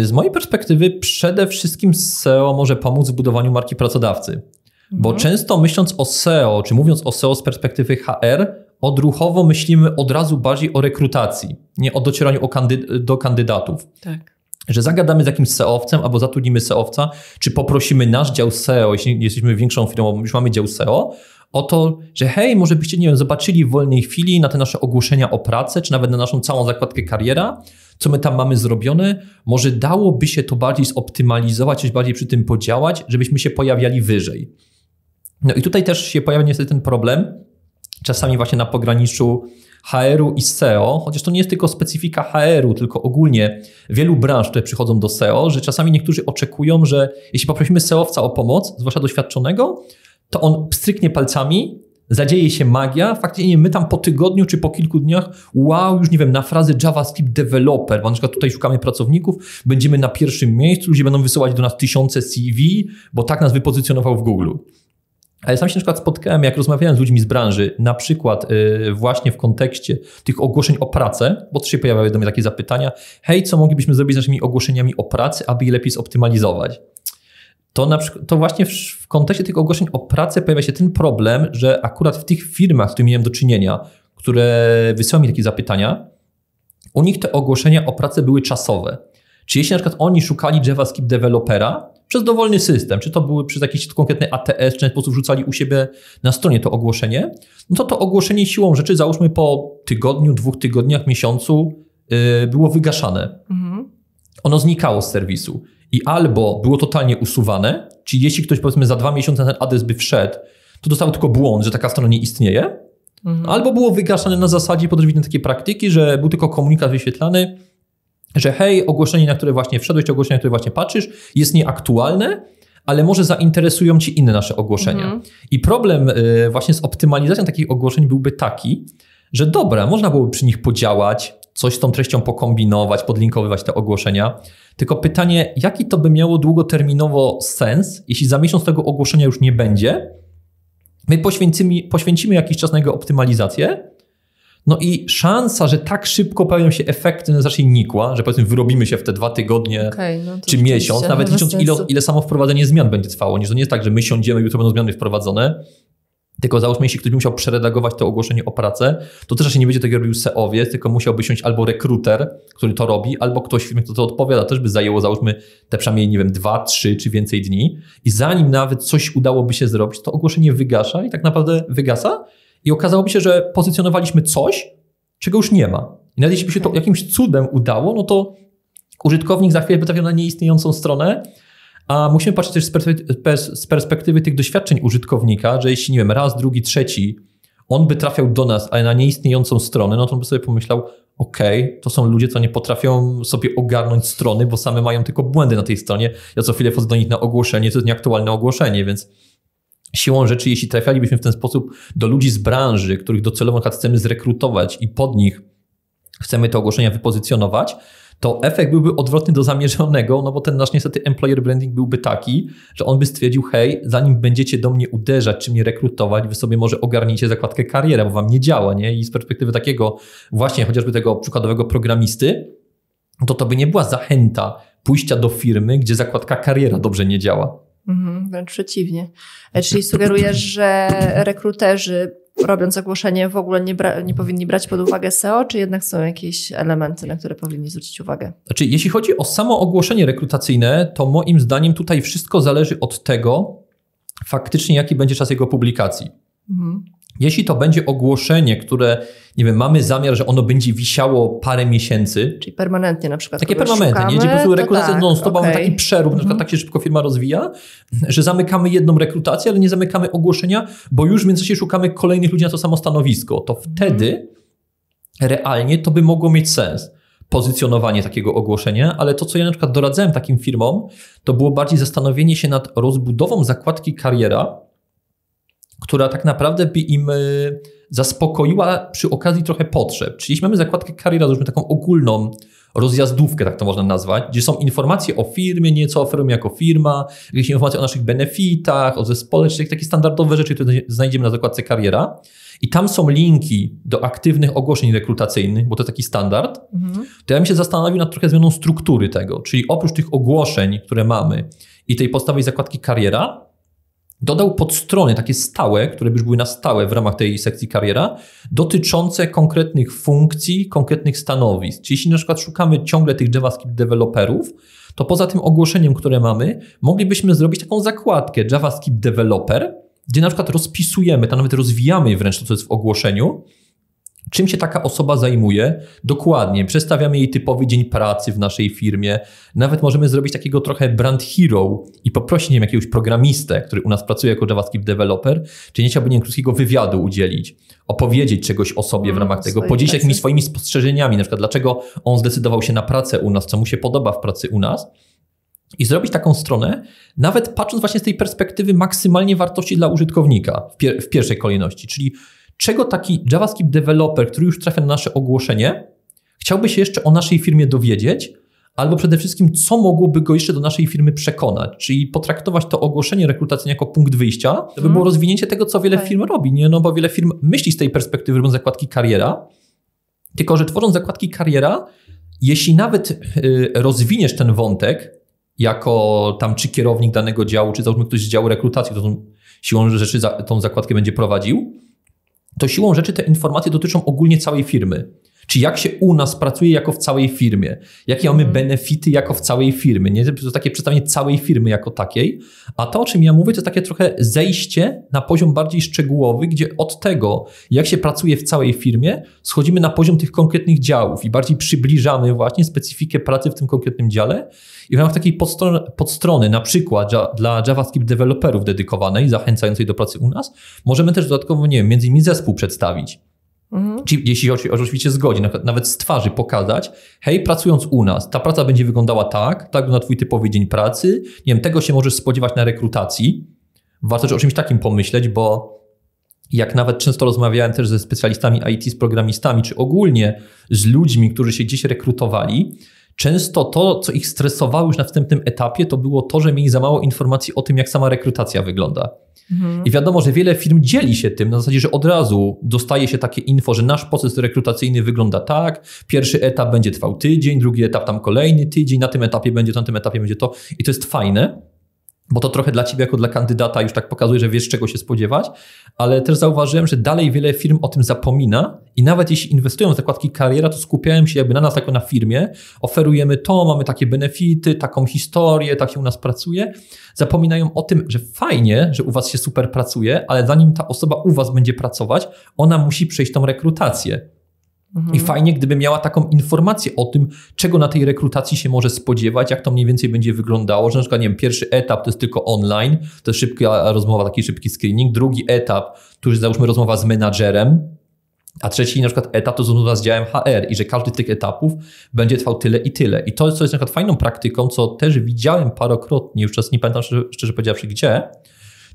Y, z mojej perspektywy przede wszystkim SEO może pomóc w budowaniu marki pracodawcy. Mhm. Bo często myśląc o SEO, czy mówiąc o SEO z perspektywy HR, odruchowo myślimy od razu bardziej o rekrutacji, nie o docieraniu do kandydatów. Tak że zagadamy z jakimś SEO-owcem albo zatrudnimy SEO-owca, czy poprosimy nasz dział SEO, jeśli jesteśmy większą firmą, już mamy dział SEO, o to, że hej, może byście, nie wiem, zobaczyli w wolnej chwili na te nasze ogłoszenia o pracę, czy nawet na naszą całą zakładkę kariera, co my tam mamy zrobione, może dałoby się to bardziej zoptymalizować, coś bardziej przy tym podziałać, żebyśmy się pojawiali wyżej. No i tutaj też się pojawia niestety ten problem, czasami właśnie na pograniczu HR-u i SEO, chociaż to nie jest tylko specyfika HR-u, tylko ogólnie wielu branż, które przychodzą do SEO, że czasami niektórzy oczekują, że jeśli poprosimy SEO-wca o pomoc, zwłaszcza doświadczonego, to on pstryknie palcami, zadzieje się magia, faktycznie my tam po tygodniu czy po kilku dniach, wow, już nie wiem, na frazę JavaScript developer, bo na przykład tutaj szukamy pracowników, będziemy na pierwszym miejscu, ludzie będą wysyłać do nas tysiące CV, bo tak nas wypozycjonował w Google. Ale sam się na przykład spotkałem, jak rozmawiałem z ludźmi z branży, na przykład yy, właśnie w kontekście tych ogłoszeń o pracę, bo też się pojawiały do mnie takie zapytania, hej, co moglibyśmy zrobić z naszymi ogłoszeniami o pracy, aby je lepiej zoptymalizować? To, na przykład, to właśnie w, w kontekście tych ogłoszeń o pracę pojawia się ten problem, że akurat w tych firmach, z którymi miałem do czynienia, które wysyłały mi takie zapytania, u nich te ogłoszenia o pracę były czasowe. Czy jeśli na przykład oni szukali JavaScript dewelopera przez dowolny system, czy to były przez jakiś konkretny ATS, czy w ten sposób rzucali u siebie na stronie to ogłoszenie, no to to ogłoszenie siłą rzeczy, załóżmy po tygodniu, dwóch tygodniach, miesiącu, yy, było wygaszane. Mhm. Ono znikało z serwisu. I albo było totalnie usuwane, czyli jeśli ktoś powiedzmy za dwa miesiące na ten adres by wszedł, to dostał tylko błąd, że taka strona nie istnieje, mhm. albo było wygaszane na zasadzie, podróż takie praktyki, że był tylko komunikat wyświetlany, że hej, ogłoszenie, na które właśnie wszedłeś, ogłoszenie, na które właśnie patrzysz, jest nieaktualne, ale może zainteresują Ci inne nasze ogłoszenia. Mhm. I problem y, właśnie z optymalizacją takich ogłoszeń byłby taki, że dobra, można byłoby przy nich podziałać, coś z tą treścią pokombinować, podlinkowywać te ogłoszenia. Tylko pytanie, jaki to by miało długoterminowo sens, jeśli za miesiąc tego ogłoszenia już nie będzie, my poświęcimy, poświęcimy jakiś czas na jego optymalizację, no i szansa, że tak szybko pojawią się efekty, no raczej nikła, że powiedzmy wyrobimy się w te dwa tygodnie okay, no czy miesiąc, nawet licząc ile, ile samo wprowadzenie zmian będzie trwało. Nie, to nie jest tak, że my siądziemy, jutro będą zmiany wprowadzone, tylko załóżmy, jeśli ktoś musiał przeredagować to ogłoszenie o pracę, to też nie będzie tego robił SEOwiec, tylko musiałby siąść albo rekruter, który to robi, albo ktoś w firmie, kto to odpowiada. Też by zajęło, załóżmy, te przynajmniej, nie wiem, dwa, trzy czy więcej dni. I zanim nawet coś udałoby się zrobić, to ogłoszenie wygasza i tak naprawdę wygasa i okazałoby się, że pozycjonowaliśmy coś, czego już nie ma. I nawet jeśli by się to jakimś cudem udało, no to użytkownik za chwilę by trafił na nieistniejącą stronę, a musimy patrzeć też z perspektywy, tych doświadczeń użytkownika, że jeśli, nie wiem, raz, drugi, trzeci, on by trafiał do nas, ale na nieistniejącą stronę, no to on by sobie pomyślał, ok, to są ludzie, co nie potrafią sobie ogarnąć strony, bo same mają tylko błędy na tej stronie. Ja co chwilę wchodzę do nich na ogłoszenie, to jest nieaktualne ogłoszenie, więc Siłą rzeczy, jeśli trafialibyśmy w ten sposób do ludzi z branży, których docelowo chcemy zrekrutować i pod nich chcemy te ogłoszenia wypozycjonować, to efekt byłby odwrotny do zamierzonego, no bo ten nasz niestety employer branding byłby taki, że on by stwierdził, hej, zanim będziecie do mnie uderzać, czy mnie rekrutować, wy sobie może ogarnijcie zakładkę kariera, bo wam nie działa, nie? I z perspektywy takiego właśnie chociażby tego przykładowego programisty, to to by nie była zachęta pójścia do firmy, gdzie zakładka kariera dobrze nie działa. Mhm, wręcz przeciwnie. E, czyli sugerujesz, że rekruterzy robiąc ogłoszenie w ogóle nie, nie, powinni brać pod uwagę SEO, czy jednak są jakieś elementy, na które powinni zwrócić uwagę? Znaczy, jeśli chodzi o samo ogłoszenie rekrutacyjne, to moim zdaniem tutaj wszystko zależy od tego, faktycznie jaki będzie czas jego publikacji. Mhm. Jeśli to będzie ogłoszenie, które, nie wiem, mamy zamiar, że ono będzie wisiało parę miesięcy. Czyli permanentnie na przykład. Takie permanentnie, szukamy, nie? Gdzie po prostu rekrutacja tak, non-stop, okay. mamy taki przerób, na przykład mhm. tak się szybko firma rozwija, że zamykamy jedną rekrutację, ale nie zamykamy ogłoszenia, bo już w międzyczasie szukamy kolejnych ludzi na to samo stanowisko. To wtedy mhm. realnie to by mogło mieć sens pozycjonowanie takiego ogłoszenia, ale to, co ja na przykład doradzałem takim firmom, to było bardziej zastanowienie się nad rozbudową zakładki kariera, która tak naprawdę by im e, zaspokoiła przy okazji trochę potrzeb. Czyli jeśli mamy zakładkę kariera, już taką ogólną rozjazdówkę, tak to można nazwać, gdzie są informacje o firmie, nieco oferujemy jako firma, jakieś informacje o naszych benefitach, o zespole, czyli takie standardowe rzeczy, które znajdziemy na zakładce kariera. I tam są linki do aktywnych ogłoszeń rekrutacyjnych, bo to taki standard. Mhm. To ja bym się zastanowił nad trochę zmianą struktury tego, czyli oprócz tych ogłoszeń, które mamy i tej podstawowej zakładki kariera, dodał podstrony takie stałe, które już były na stałe w ramach tej sekcji kariera, dotyczące konkretnych funkcji, konkretnych stanowisk. Czyli jeśli na przykład szukamy ciągle tych JavaScript deweloperów, to poza tym ogłoszeniem, które mamy, moglibyśmy zrobić taką zakładkę JavaScript Developer, gdzie na przykład rozpisujemy, to nawet rozwijamy wręcz to, co jest w ogłoszeniu, Czym się taka osoba zajmuje? Dokładnie. Przedstawiamy jej typowy dzień pracy w naszej firmie. Nawet możemy zrobić takiego trochę brand hero i poprosić nie wiem, jakiegoś programistę, który u nas pracuje jako JavaScript developer, czy nie chciałby nie krótkiego wywiadu udzielić, opowiedzieć czegoś o sobie w mm, ramach tego, podzielić się jakimiś swoimi spostrzeżeniami, na przykład dlaczego on zdecydował się na pracę u nas, co mu się podoba w pracy u nas. I zrobić taką stronę, nawet patrząc właśnie z tej perspektywy maksymalnie wartości dla użytkownika w, pier w pierwszej kolejności, czyli czego taki JavaScript developer, który już trafia na nasze ogłoszenie, chciałby się jeszcze o naszej firmie dowiedzieć, albo przede wszystkim, co mogłoby go jeszcze do naszej firmy przekonać, czyli potraktować to ogłoszenie rekrutacyjne jako punkt wyjścia, to by Mhm. było rozwinięcie tego, co wiele Fajnie. firm robi, nie? No bo wiele firm myśli z tej perspektywy, robiąc zakładki kariera, tylko że tworząc zakładki kariera, jeśli nawet y, rozwiniesz ten wątek jako tam czy kierownik danego działu, czy załóżmy ktoś z działu rekrutacji, to tą siłą rzeczy za, tą zakładkę będzie prowadził, to siłą rzeczy te informacje dotyczą ogólnie całej firmy. Czy jak się u nas pracuje jako w całej firmie? Jakie mamy benefity jako w całej firmie? Nie? To takie przedstawienie całej firmy jako takiej. A to, o czym ja mówię, to takie trochę zejście na poziom bardziej szczegółowy, gdzie od tego, jak się pracuje w całej firmie, schodzimy na poziom tych konkretnych działów i bardziej przybliżamy właśnie specyfikę pracy w tym konkretnym dziale. I w ramach takiej podstrony, podstrony na przykład dla JavaScript deweloperów dedykowanej, zachęcającej do pracy u nas, możemy też dodatkowo, nie wiem, między innymi zespół przedstawić. Mhm. Jeśli oczy- oczywiście zgodzi, na nawet z twarzy pokazać, hej, pracując u nas, ta praca będzie wyglądała tak, tak wygląda twój typowy dzień pracy, nie wiem, tego się możesz spodziewać na rekrutacji. Warto o czymś takim pomyśleć, bo jak nawet często rozmawiałem też ze specjalistami IT, z programistami, czy ogólnie z ludźmi, którzy się gdzieś rekrutowali, często to, co ich stresowało już na wstępnym etapie, to było to, że mieli za mało informacji o tym, jak sama rekrutacja wygląda. Mhm. I wiadomo, że wiele firm dzieli się tym na zasadzie, że od razu dostaje się takie info, że nasz proces rekrutacyjny wygląda tak, pierwszy etap będzie trwał tydzień, drugi etap tam kolejny tydzień, na tym etapie będzie na tym etapie będzie to. I to jest fajne, bo to trochę dla ciebie jako dla kandydata już tak pokazuje, że wiesz czego się spodziewać, ale też zauważyłem, że dalej wiele firm o tym zapomina i nawet jeśli inwestują w zakładki kariera, to skupiają się jakby na nas jako na firmie, oferujemy to, mamy takie benefity, taką historię, tak się u nas pracuje, zapominają o tym, że fajnie, że u was się super pracuje, ale zanim ta osoba u was będzie pracować, ona musi przejść tą rekrutację. Mhm. I fajnie, gdyby miała taką informację o tym, czego na tej rekrutacji się może spodziewać, jak to mniej więcej będzie wyglądało, że na przykład, nie wiem, pierwszy etap to jest tylko online, to jest szybka rozmowa, taki szybki screening, drugi etap to już załóżmy rozmowa z menadżerem, a trzeci na przykład etap to rozmowa z działem HR i że każdy z tych etapów będzie trwał tyle i tyle. I to, co jest na przykład fajną praktyką, co też widziałem parokrotnie, już czas nie pamiętam szczerze, szczerze powiedziawszy gdzie,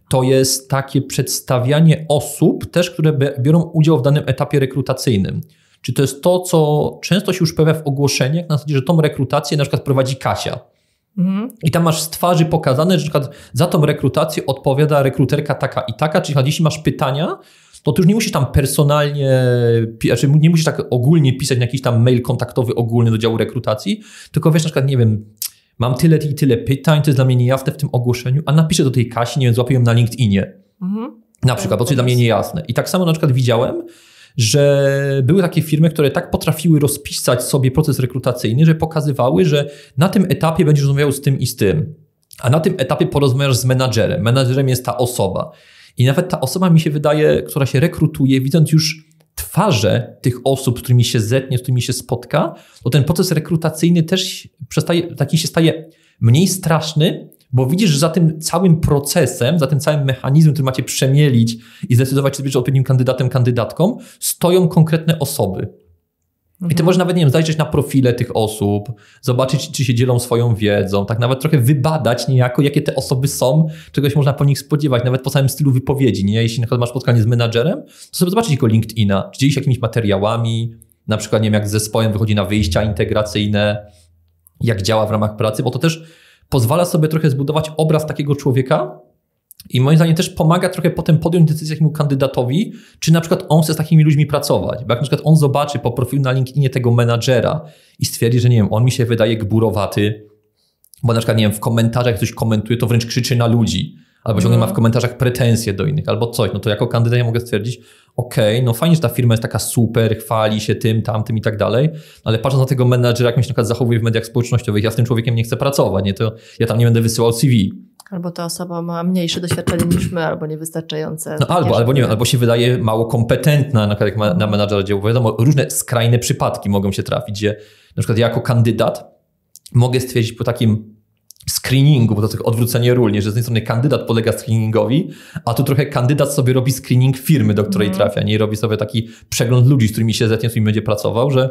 to jest takie przedstawianie osób też, które biorą udział w danym etapie rekrutacyjnym. Czy to jest to, co często się już pojawia w ogłoszeniach, na zasadzie, że tą rekrutację na przykład prowadzi Kasia. Mhm. I tam masz z twarzy pokazane, że na przykład za tą rekrutację odpowiada rekruterka taka i taka, czyli jeśli masz pytania, to ty już nie musisz tam personalnie, znaczy nie musisz tak ogólnie pisać na jakiś tam mail kontaktowy ogólny do działu rekrutacji, tylko wiesz na przykład, nie wiem, mam tyle i tyle pytań, to jest dla mnie niejasne w tym ogłoszeniu, a napiszę do tej Kasi, nie wiem, złapię ją na LinkedInie. Mhm. Na przykład, bo to jest dla mnie niejasne. I tak samo na przykład widziałem, że były takie firmy, które tak potrafiły rozpisać sobie proces rekrutacyjny, że pokazywały, że na tym etapie będziesz rozmawiał z tym i z tym, a na tym etapie porozmawiasz z menadżerem. Menadżerem jest ta osoba. I nawet ta osoba mi się wydaje, która się rekrutuje, widząc już twarze tych osób, z którymi się zetnie, z którymi się spotka, to ten proces rekrutacyjny też przestaje, taki się staje mniej straszny, bo widzisz, że za tym całym procesem, za tym całym mechanizmem, który macie przemielić i zdecydować, czy będziesz odpowiednim kandydatem, kandydatką, stoją konkretne osoby. I ty możesz nawet, nie wiem, zajrzeć na profile tych osób, zobaczyć, czy się dzielą swoją wiedzą, tak nawet trochę wybadać niejako, jakie te osoby są, czegoś można po nich spodziewać, nawet po samym stylu wypowiedzi, nie? Jeśli na przykład masz spotkanie z menadżerem, to sobie zobaczyć jego LinkedIna, czy dzieli się jakimiś materiałami, na przykład, nie wiem, jak z zespołem wychodzi na wyjścia integracyjne, jak działa w ramach pracy, bo to też pozwala sobie trochę zbudować obraz takiego człowieka i moim zdaniem też pomaga trochę potem podjąć decyzję jakiemu kandydatowi, czy na przykład on chce z takimi ludźmi pracować. Bo jak na przykład on zobaczy po profilu na LinkedInie tego menadżera i stwierdzi, że nie wiem, on mi się wydaje gburowaty, bo na przykład, nie wiem, w komentarzach ktoś komentuje, to wręcz krzyczy na ludzi, albo ciągle No. ma w komentarzach pretensje do innych, albo coś, no to jako kandydat ja mogę stwierdzić, okej, no fajnie, że ta firma jest taka super, chwali się tym, tamtym i tak dalej, ale patrząc na tego menadżera, jak mi się na przykład zachowuje w mediach społecznościowych, ja z tym człowiekiem nie chcę pracować, nie, to ja tam nie będę wysyłał CV. Albo ta osoba ma mniejsze doświadczenie niż my, albo niewystarczające. No albo, albo nie wiem, albo się wydaje mało kompetentna, na przykład jak na menadżera działu. Wiadomo, różne skrajne przypadki mogą się trafić, gdzie na przykład ja jako kandydat mogę stwierdzić po takim screeningu, bo to trochę odwrócenie ról, nie, że z jednej strony kandydat podlega screeningowi, a tu trochę kandydat sobie robi screening firmy, do której Mhm. trafia, nie robi sobie taki przegląd ludzi, z którymi się zetnie, z którymi będzie pracował, że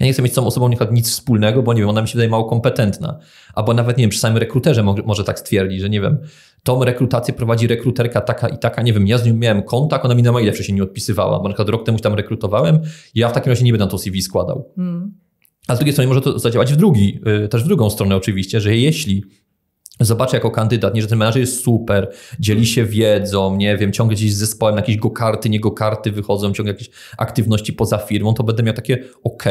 ja nie chcę mieć z tą osobą na nic wspólnego, bo nie wiem, ona mi się wydaje mało kompetentna. Albo nawet, nie wiem, przy samym rekruterze może, może tak stwierdzić, że nie wiem, tą rekrutację prowadzi rekruterka taka i taka, nie wiem, ja z nią miałem kontakt, ona mi na maile wcześniej nie odpisywała, bo na przykład rok temu się tam rekrutowałem, ja w takim razie nie będę na to CV składał. Mm. A z drugiej strony może to zadziałać w drugi, y, też w drugą stronę oczywiście, że jeśli zobaczę jako kandydat, nie, że ten menadżer jest super, dzieli się wiedzą, nie wiem, ciągle gdzieś z zespołem, jakieś go karty, nie go karty wychodzą, ciągle jakieś aktywności poza firmą, to będę miał takie ok,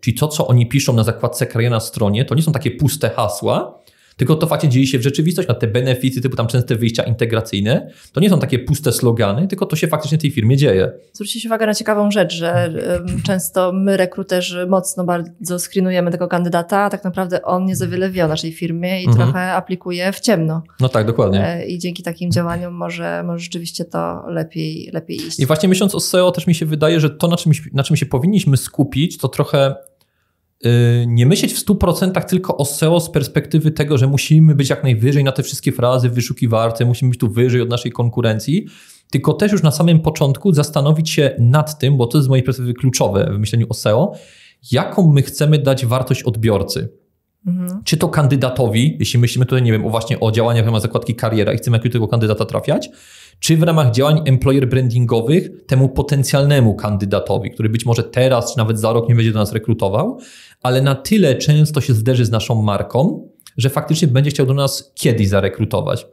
czyli to, co oni piszą na zakładce kariera na stronie, to nie są takie puste hasła, tylko to faktycznie dzieje się w rzeczywistości, na te benefity, typu tam częste wyjścia integracyjne, to nie są takie puste slogany, tylko to się faktycznie w tej firmie dzieje. Zwróćcie uwagę na ciekawą rzecz, że często my, rekruterzy, mocno bardzo screenujemy tego kandydata, a tak naprawdę on nie za wiele wie o naszej firmie i mhm. trochę aplikuje w ciemno. No tak, dokładnie. E, I dzięki takim działaniom może, może rzeczywiście to lepiej, lepiej iść. I właśnie myśląc o SEO, też mi się wydaje, że to, na czym, na czym się powinniśmy skupić, to trochę nie myśleć w 100% tylko o SEO z perspektywy tego, że musimy być jak najwyżej na te wszystkie frazy w wyszukiwarce, musimy być tu wyżej od naszej konkurencji, tylko też już na samym początku zastanowić się nad tym, bo to jest z mojej perspektywy kluczowe w myśleniu o SEO, jaką my chcemy dać wartość odbiorcy. Mhm. Czy to kandydatowi, jeśli myślimy tutaj, nie wiem, o właśnie o działaniach w ramach zakładki kariera i chcemy tego kandydata trafiać, czy w ramach działań employer brandingowych temu potencjalnemu kandydatowi, który być może teraz, czy nawet za rok nie będzie do nas rekrutował, ale na tyle często się zderzy z naszą marką, że faktycznie będzie chciał do nas kiedyś zarekrutować.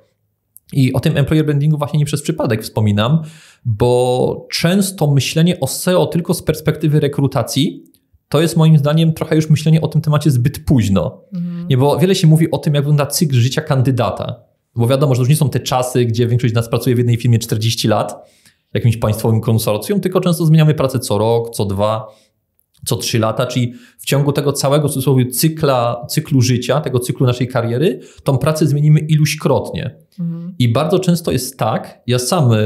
I o tym employer brandingu właśnie nie przez przypadek wspominam, bo często myślenie o SEO tylko z perspektywy rekrutacji to jest moim zdaniem trochę już myślenie o tym temacie zbyt późno. Mhm. Nie, bo wiele się mówi o tym, jak wygląda cykl życia kandydata. Bo wiadomo, że już nie są te czasy, gdzie większość z nas pracuje w jednej firmie 40 lat, jakimś państwowym konsorcjum, tylko często zmieniamy pracę co rok, co dwa, co trzy lata, czyli w ciągu tego całego cudzysłowie cykla, cyklu życia, tego cyklu naszej kariery, tą pracę zmienimy iluśkrotnie. Mhm. I bardzo często jest tak, ja sam e,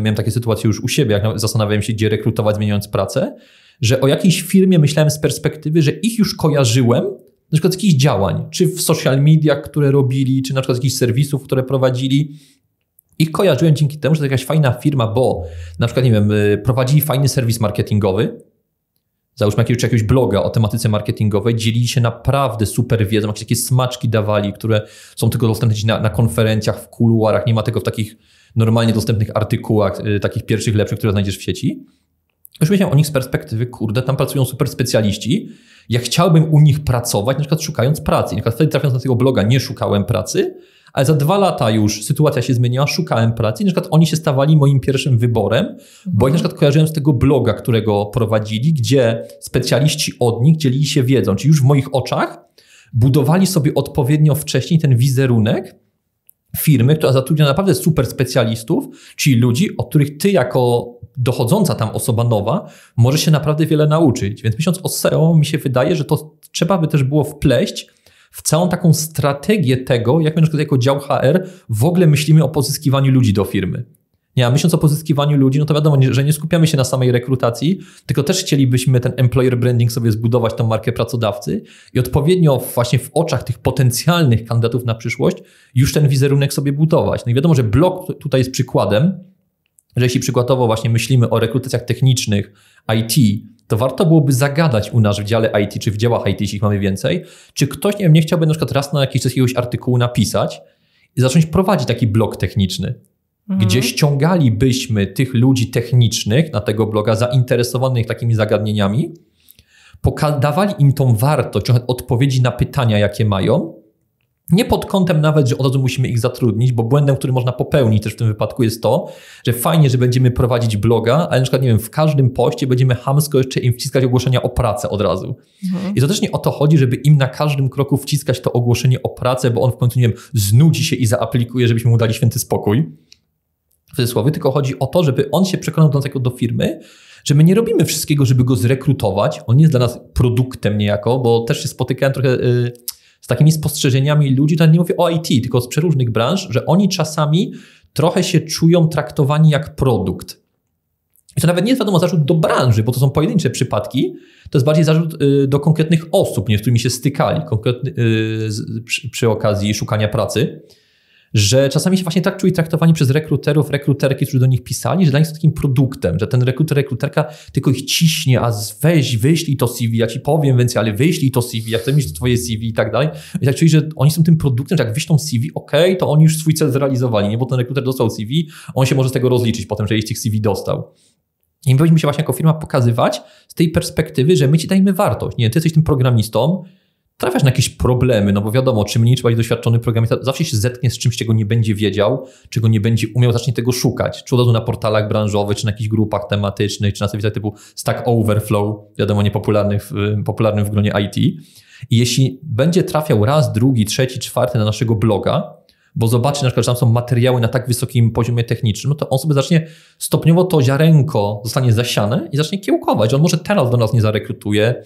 miałem takie sytuacje już u siebie, jak zastanawiałem się, gdzie rekrutować, zmieniając pracę, że o jakiejś firmie myślałem z perspektywy, że ich już kojarzyłem, na przykład z jakichś działań, czy w social mediach, które robili, czy na przykład z jakichś serwisów, które prowadzili. Ich kojarzyłem dzięki temu, że to jakaś fajna firma, bo na przykład, nie wiem, y, prowadzili fajny serwis marketingowy, załóżmy jakiegoś, jakiegoś bloga o tematyce marketingowej, dzielili się naprawdę super wiedzą, jakieś takie smaczki dawali, które są tylko dostępne na, na konferencjach, w kuluarach, nie ma tego w takich normalnie dostępnych artykułach, y, takich pierwszych, lepszych, które znajdziesz w sieci. Już myślałem o nich z perspektywy, kurde, tam pracują super specjaliści, ja chciałbym u nich pracować, na przykład szukając pracy. Na przykład wtedy trafiąc na tego bloga nie szukałem pracy, ale za dwa lata już sytuacja się zmieniła, szukałem pracy i na przykład oni się stawali moim pierwszym wyborem, mhm. bo ja na przykład kojarzyłem z tego bloga, którego prowadzili, gdzie specjaliści od nich dzielili się wiedzą, czyli już w moich oczach budowali sobie odpowiednio wcześniej ten wizerunek firmy, która zatrudnia naprawdę super specjalistów, czyli ludzi, od których ty jako dochodząca tam osoba nowa może się naprawdę wiele nauczyć. Więc myśląc o SEO, mi się wydaje, że to trzeba by też było wpleść w całą taką strategię tego, jak my na przykład jako dział HR w ogóle myślimy o pozyskiwaniu ludzi do firmy. Nie, a myśląc o pozyskiwaniu ludzi, no to wiadomo, że nie skupiamy się na samej rekrutacji, tylko też chcielibyśmy ten employer branding sobie zbudować, tą markę pracodawcy i odpowiednio właśnie w oczach tych potencjalnych kandydatów na przyszłość już ten wizerunek sobie budować. No i wiadomo, że blog tutaj jest przykładem, że jeśli przykładowo właśnie myślimy o rekrutacjach technicznych IT, to warto byłoby zagadać u nas w dziale IT, czy w działach IT, jeśli ich mamy więcej, czy ktoś nie, wiem, nie chciałby na przykład raz na jakiś czas jakiegoś artykułu napisać i zacząć prowadzić taki blog techniczny, mhm. gdzie ściągalibyśmy tych ludzi technicznych na tego bloga, zainteresowanych takimi zagadnieniami, dawali im tą wartość, odpowiedzi na pytania, jakie mają, nie pod kątem nawet, że od razu musimy ich zatrudnić, bo błędem, który można popełnić też w tym wypadku jest to, że fajnie, że będziemy prowadzić bloga, ale na przykład, nie wiem, w każdym poście będziemy hamsko jeszcze im wciskać ogłoszenia o pracę od razu. Mhm. I to też nie o to chodzi, żeby im na każdym kroku wciskać to ogłoszenie o pracę, bo on w końcu, nie wiem, znudzi się i zaaplikuje, żebyśmy mu dali święty spokój. W cudzysłowie, tylko chodzi o to, żeby on się przekonał do tego do firmy, że my nie robimy wszystkiego, żeby go zrekrutować. On nie jest dla nas produktem niejako, bo też się spotykałem trochę... Yy, z takimi spostrzeżeniami ludzi, to nie mówię o IT, tylko z przeróżnych branż, że oni czasami trochę się czują traktowani jak produkt. I to nawet nie jest wiadomo zarzut do branży, bo to są pojedyncze przypadki, to jest bardziej zarzut y, do konkretnych osób, nie, z którymi się stykali konkretny, y, przy, przy okazji szukania pracy że czasami się właśnie tak czuli traktowani przez rekruterów, rekruterki, którzy do nich pisali, że dla nich są takim produktem, że ten rekruter, rekruterka tylko ich ciśnie, a weź, wyślij to CV, ja ci powiem więcej, ale wyślij to CV, ja chcę mieć twoje CV i tak dalej. I tak czuli, że oni są tym produktem, że jak wyślą CV, ok, to oni już swój cel zrealizowali, nie? bo ten rekruter dostał CV, on się może z tego rozliczyć potem, że jeśli CV dostał. I my powinniśmy się właśnie jako firma pokazywać z tej perspektywy, że my ci dajemy wartość. Nie, ty jesteś tym programistą, trafiasz na jakieś problemy, no bo wiadomo, czym mniej trzeba być doświadczony programista, zawsze się zetknie z czymś, czego nie będzie wiedział, czego nie będzie umiał, zacznie tego szukać. Czy od razu na portalach branżowych, czy na jakichś grupach tematycznych, czy na serwisach typu Stack Overflow, wiadomo, niepopularny w, popularnym w gronie IT. I jeśli będzie trafiał raz, drugi, trzeci, czwarty na naszego bloga, bo zobaczy na przykład, że tam są materiały na tak wysokim poziomie technicznym, no to on sobie zacznie stopniowo to ziarenko zostanie zasiane i zacznie kiełkować. On może teraz do nas nie zarekrutuje,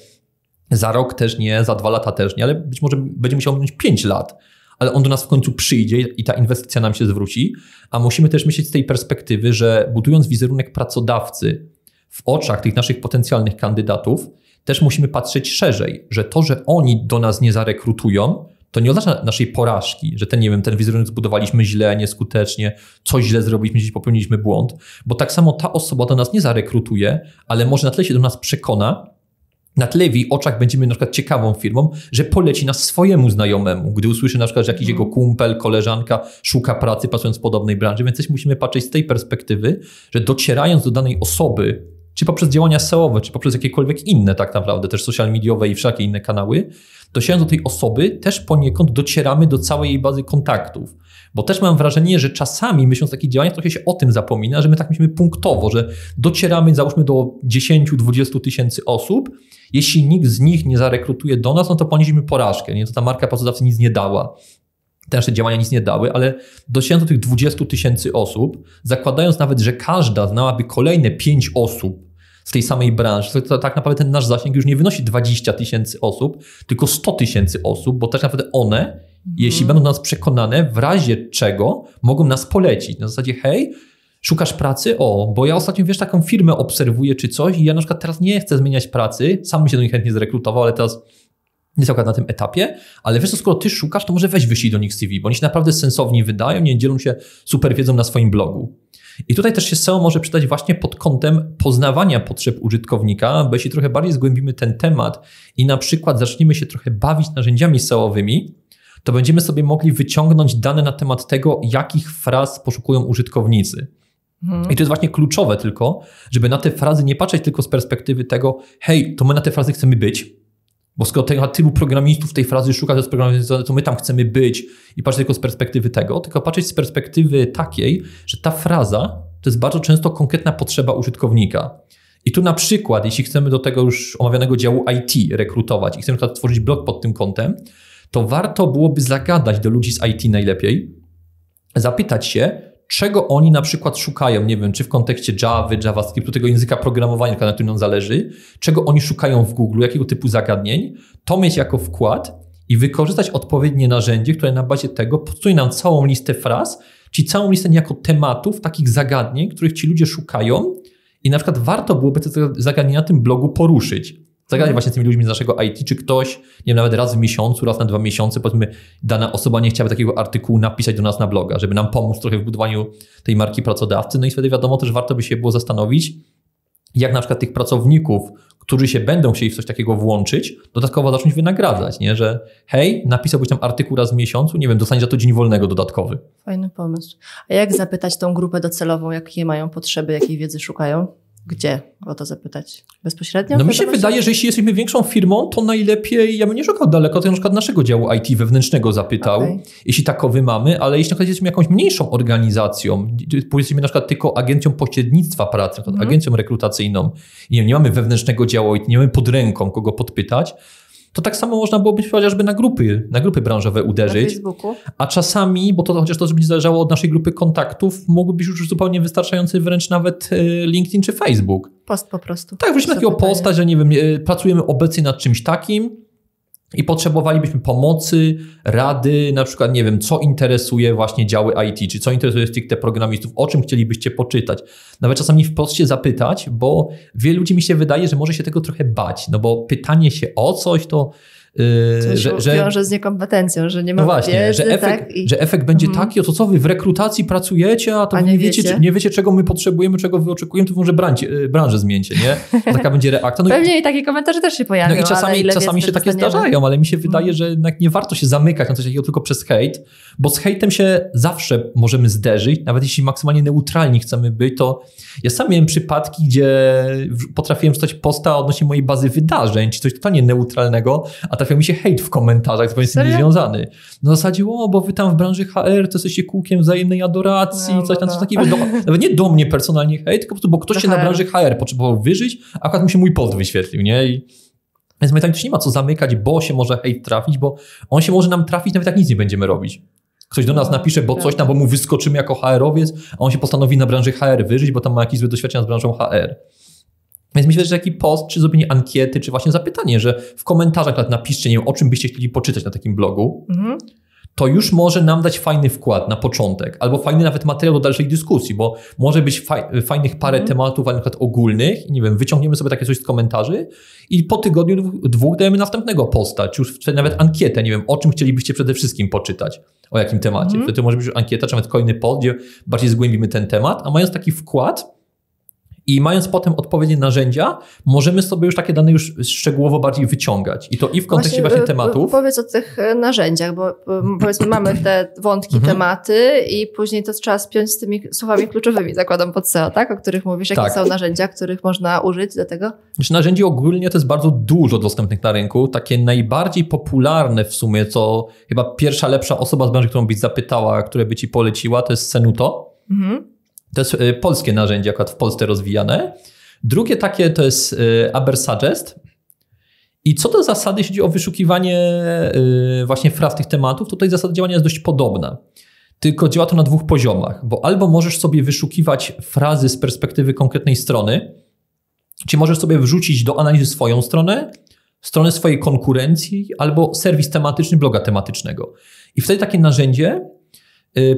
za rok też nie, za dwa lata też nie, ale być może będzie musiał minąć pięć lat, ale on do nas w końcu przyjdzie i ta inwestycja nam się zwróci, a musimy też myśleć z tej perspektywy, że budując wizerunek pracodawcy w oczach tych naszych potencjalnych kandydatów, też musimy patrzeć szerzej, że to, że oni do nas nie zarekrutują, to nie oznacza naszej porażki, że ten, nie wiem, ten wizerunek zbudowaliśmy źle, nieskutecznie, coś źle zrobiliśmy, gdzieś popełniliśmy błąd, bo tak samo ta osoba do nas nie zarekrutuje, ale może na tle się do nas przekona, na tle w jej oczach będziemy na przykład ciekawą firmą, że poleci nas swojemu znajomemu, gdy usłyszy na przykład, że jakiś jego kumpel, koleżanka szuka pracy pracując w podobnej branży, więc też musimy patrzeć z tej perspektywy, że docierając do danej osoby, czy poprzez działania SEO-owe, czy poprzez jakiekolwiek inne tak naprawdę, też social mediowe i wszelkie inne kanały, docierając do tej osoby, też poniekąd docieramy do całej jej bazy kontaktów. Bo też mam wrażenie, że czasami myśląc o takich działaniach, trochę się o tym zapomina, że my tak myślimy punktowo, że docieramy załóżmy do 10-20 tysięcy osób. Jeśli nikt z nich nie zarekrutuje do nas, no to ponieśliśmy porażkę. Nie? To ta marka pracodawcy nic nie dała te nasze działania nic nie dały, ale dosięgną do tych 20 tysięcy osób, zakładając nawet, że każda znałaby kolejne 5 osób, z tej samej branży, to, tak naprawdę ten nasz zasięg już nie wynosi 20 tysięcy osób, tylko 100 tysięcy osób, bo tak naprawdę one. Jeśli będą nas przekonane, w razie czego mogą nas polecić. Na zasadzie, hej, szukasz pracy? O, bo ja ostatnio, wiesz, taką firmę obserwuję czy coś i ja na przykład teraz nie chcę zmieniać pracy, sam bym się do nich chętnie zrekrutował, ale teraz nie jest akurat na tym etapie, ale wiesz co, skoro ty szukasz, to może weź wyślij do nich CV, bo oni się naprawdę sensownie wydają, nie dzielą się super wiedzą na swoim blogu. I tutaj też się SEO może przydać właśnie pod kątem poznawania potrzeb użytkownika, bo jeśli trochę bardziej zgłębimy ten temat i na przykład zaczniemy się trochę bawić narzędziami SEO-owymi, to będziemy sobie mogli wyciągnąć dane na temat tego, jakich fraz poszukują użytkownicy. Hmm. I to jest właśnie kluczowe tylko, żeby na te frazy nie patrzeć tylko z perspektywy tego, hej, to my na te frazy chcemy być, bo skoro tego tylu programistów tej frazy szuka, to jest to my tam chcemy być i patrzeć tylko z perspektywy tego, tylko patrzeć z perspektywy takiej, że ta fraza to jest bardzo często konkretna potrzeba użytkownika. I tu na przykład, jeśli chcemy do tego już omawianego działu IT rekrutować i chcemy tworzyć blog pod tym kątem, to warto byłoby zagadać do ludzi z IT najlepiej, zapytać się, czego oni na przykład szukają, nie wiem, czy w kontekście Java, JavaScriptu, tego języka programowania, na którym nam zależy, czego oni szukają w Google, jakiego typu zagadnień, to mieć jako wkład i wykorzystać odpowiednie narzędzie, które na bazie tego podstuje nam całą listę fraz, czyli całą listę niejako tematów, takich zagadnień, których ci ludzie szukają i na przykład warto byłoby te zagadnienia na tym blogu poruszyć. Zagadać właśnie z tymi ludźmi z naszego IT, czy ktoś, nie wiem, nawet raz w miesiącu, raz na dwa miesiące, powiedzmy, dana osoba nie chciałaby takiego artykułu napisać do nas na bloga, żeby nam pomóc trochę w budowaniu tej marki pracodawcy. No i wtedy wiadomo też warto by się było zastanowić, jak na przykład tych pracowników, którzy się będą chcieli w coś takiego włączyć, dodatkowo zacząć wynagradzać, nie? że hej, napisałbyś tam artykuł raz w miesiącu, nie wiem, dostaniesz za to dzień wolnego dodatkowy. Fajny pomysł. A jak zapytać tą grupę docelową, jakie mają potrzeby, jakiej wiedzy szukają? Gdzie o to zapytać? Bezpośrednio? No mi się wydaje, że jeśli jesteśmy większą firmą, to najlepiej, ja bym nie szukał daleko, to na przykład naszego działu IT wewnętrznego zapytał, okay. jeśli takowy mamy, ale jeśli na przykład jesteśmy jakąś mniejszą organizacją, powiedzmy na przykład tylko agencją pośrednictwa pracy, mm. agencją rekrutacyjną i nie, nie mamy wewnętrznego działu IT, nie mamy pod ręką kogo podpytać, to tak samo można byłoby chociażby na grupy, na grupy branżowe uderzyć. Na Facebooku. A czasami, bo to chociaż to będzie zależało od naszej grupy kontaktów, mógłby być już zupełnie wystarczający wręcz nawet e, LinkedIn czy Facebook. Post po prostu. Tak, wróćmy takiego posta, że nie wiem, e, pracujemy obecnie nad czymś takim, i potrzebowalibyśmy pomocy, rady, na przykład, nie wiem, co interesuje właśnie działy IT, czy co interesuje stricte programistów, o czym chcielibyście poczytać. Nawet czasami wprost się zapytać, bo wielu ludzi mi się wydaje, że może się tego trochę bać, no bo pytanie się o coś to Yy, że, że wiąże z niekompetencją, że nie ma no właśnie, wiedzy, że efekt, tak? I... że efekt będzie mhm. taki, o to co wy w rekrutacji pracujecie, a to a nie, nie, wiecie, wiecie. nie wiecie, czego my potrzebujemy, czego wy oczekujemy, to może branżę, branżę zmieńcie, nie? Taka będzie reakcja. No Pewnie i, i takie komentarze też się pojawią. No i czasami, czasami się takie zdarzają, ale mi się wydaje, mhm. że jednak nie warto się zamykać na coś takiego tylko przez hejt, bo z hejtem się zawsze możemy zderzyć, nawet jeśli maksymalnie neutralni chcemy być, to ja sam miałem przypadki, gdzie potrafiłem wstać posta odnośnie mojej bazy wydarzeń, czy coś totalnie neutralnego, a trafiał mi się hejt w komentarzach, zupełnie z tym niezwiązany. Na zasadzie, o, bo wy tam w branży HR to jesteście kółkiem wzajemnej adoracji, no, coś tam, no, coś takiego. Do, nawet nie do mnie personalnie hejt, tylko po prostu, bo ktoś się na branży HR potrzebował wyżyć, a akurat mi się mój post wyświetlił, nie? I, więc my tak też nie ma co zamykać, bo się może hejt trafić, bo on się może nam trafić, nawet jak nic nie będziemy robić. Ktoś do nas no, napisze, bo coś tam, bo mu wyskoczymy jako HR-owiec, a on się postanowi na branży HR wyżyć, bo tam ma jakieś złe doświadczenia z branżą HR. Więc myślę, że taki post, czy zrobienie ankiety, czy właśnie zapytanie, że w komentarzach napiszcie, nie wiem, o czym byście chcieli poczytać na takim blogu, mhm. to już może nam dać fajny wkład na początek, albo fajny nawet materiał do dalszej dyskusji, bo może być faj, fajnych parę mhm. tematów, na przykład ogólnych, i nie wiem, wyciągniemy sobie takie coś z komentarzy i po tygodniu, dwóch dajemy następnego posta, czy już nawet ankietę, nie wiem, o czym chcielibyście przede wszystkim poczytać, o jakim temacie. Mhm. Wtedy może być już ankieta, czy nawet kolejny post, gdzie bardziej zgłębimy ten temat, a mając taki wkład, i mając potem odpowiednie narzędzia, możemy sobie już takie dane już szczegółowo bardziej wyciągać. I to i w kontekście właśnie, właśnie tematów. Powiedz o tych e, narzędziach, bo powiedzmy mamy te wątki, mhm. tematy i później to trzeba spiąć z tymi słowami kluczowymi, zakładam pod SEO, tak? O których mówisz. Jakie tak. są narzędzia, których można użyć do tego? Znaczy, narzędzi ogólnie to jest bardzo dużo dostępnych na rynku. Takie najbardziej popularne w sumie, co chyba pierwsza lepsza osoba z branży, którą byś zapytała, które by ci poleciła, to jest Senuto. Mhm. To jest y, polskie narzędzie, akurat w Polsce rozwijane. Drugie takie to jest y, Abersuggest. I co do zasady, jeśli chodzi o wyszukiwanie y, właśnie fraz tych tematów, to tutaj zasada działania jest dość podobna. Tylko działa to na dwóch poziomach, bo albo możesz sobie wyszukiwać frazy z perspektywy konkretnej strony, czy możesz sobie wrzucić do analizy swoją stronę, stronę swojej konkurencji, albo serwis tematyczny bloga tematycznego. I wtedy takie narzędzie Y,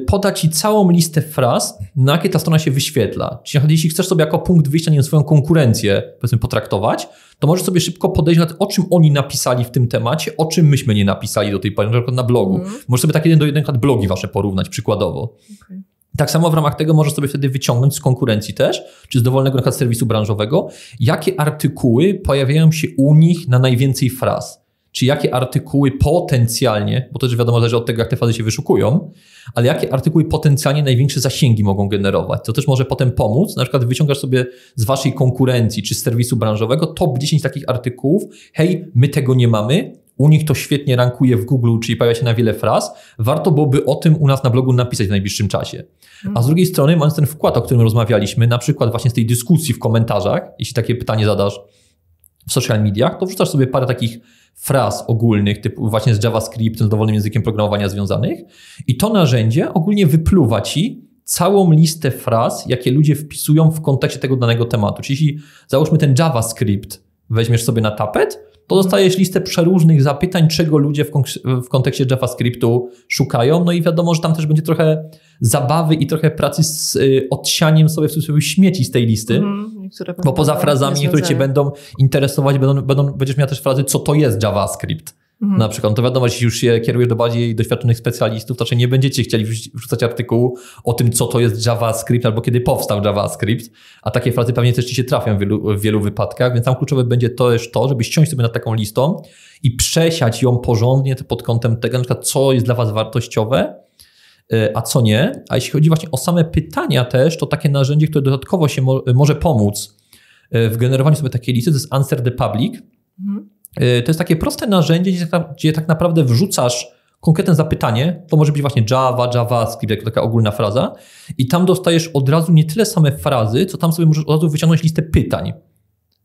poda ci całą listę fraz, na jakie ta strona się wyświetla. Czyli jeśli chcesz sobie jako punkt wyjścia, nie wiem, swoją konkurencję, powiedzmy, potraktować, to możesz sobie szybko podejść na to, o czym oni napisali w tym temacie, o czym myśmy nie napisali do tej pory, na przykład na blogu. Mm. Możesz sobie tak jeden do jeden blogi wasze porównać przykładowo. Okay. Tak samo w ramach tego możesz sobie wtedy wyciągnąć z konkurencji też, czy z dowolnego na serwisu branżowego, jakie artykuły pojawiają się u nich na najwięcej fraz czy jakie artykuły potencjalnie, bo to też wiadomo zależy od tego, jak te fazy się wyszukują, ale jakie artykuły potencjalnie największe zasięgi mogą generować. To też może potem pomóc. Na przykład wyciągasz sobie z waszej konkurencji czy z serwisu branżowego top 10 takich artykułów. Hej, my tego nie mamy, u nich to świetnie rankuje w Google, czyli pojawia się na wiele fraz. Warto byłoby o tym u nas na blogu napisać w najbliższym czasie. A z drugiej strony, mając ten wkład, o którym rozmawialiśmy, na przykład właśnie z tej dyskusji w komentarzach, jeśli takie pytanie zadasz w social mediach, to wrzucasz sobie parę takich fraz ogólnych, typu właśnie z JavaScriptem, z dowolnym językiem programowania związanych i to narzędzie ogólnie wypluwa ci całą listę fraz, jakie ludzie wpisują w kontekście tego danego tematu. Czyli jeśli załóżmy ten JavaScript weźmiesz sobie na tapet, to dostajesz listę przeróżnych zapytań, czego ludzie w, w kontekście JavaScriptu szukają. No i wiadomo, że tam też będzie trochę zabawy i trochę pracy z y, odsianiem sobie w cudzysłowie śmieci z tej listy. Mm, bo poza frazami, które cię będą interesować, będą, będą, będziesz miał też frazy, co to jest JavaScript. Mhm. Na przykład, no to wiadomo, jeśli już się kierujesz do bardziej doświadczonych specjalistów, to czy nie będziecie chcieli wrzucać artykułu o tym, co to jest JavaScript albo kiedy powstał JavaScript, a takie frazy pewnie też ci się trafią w wielu, w wielu wypadkach, więc tam kluczowe będzie to też to, żeby ściąć sobie nad taką listą i przesiać ją porządnie pod kątem tego, na przykład, co jest dla was wartościowe, a co nie. A jeśli chodzi właśnie o same pytania też, to takie narzędzie, które dodatkowo się mo może pomóc e, w generowaniu sobie takiej listy, to jest Answer the Public. Mhm. Y, to jest takie proste narzędzie, gdzie tak, gdzie tak naprawdę wrzucasz konkretne zapytanie, to może być właśnie Java, JavaScript, jako taka ogólna fraza, i tam dostajesz od razu nie tyle same frazy, co tam sobie możesz od razu wyciągnąć listę pytań,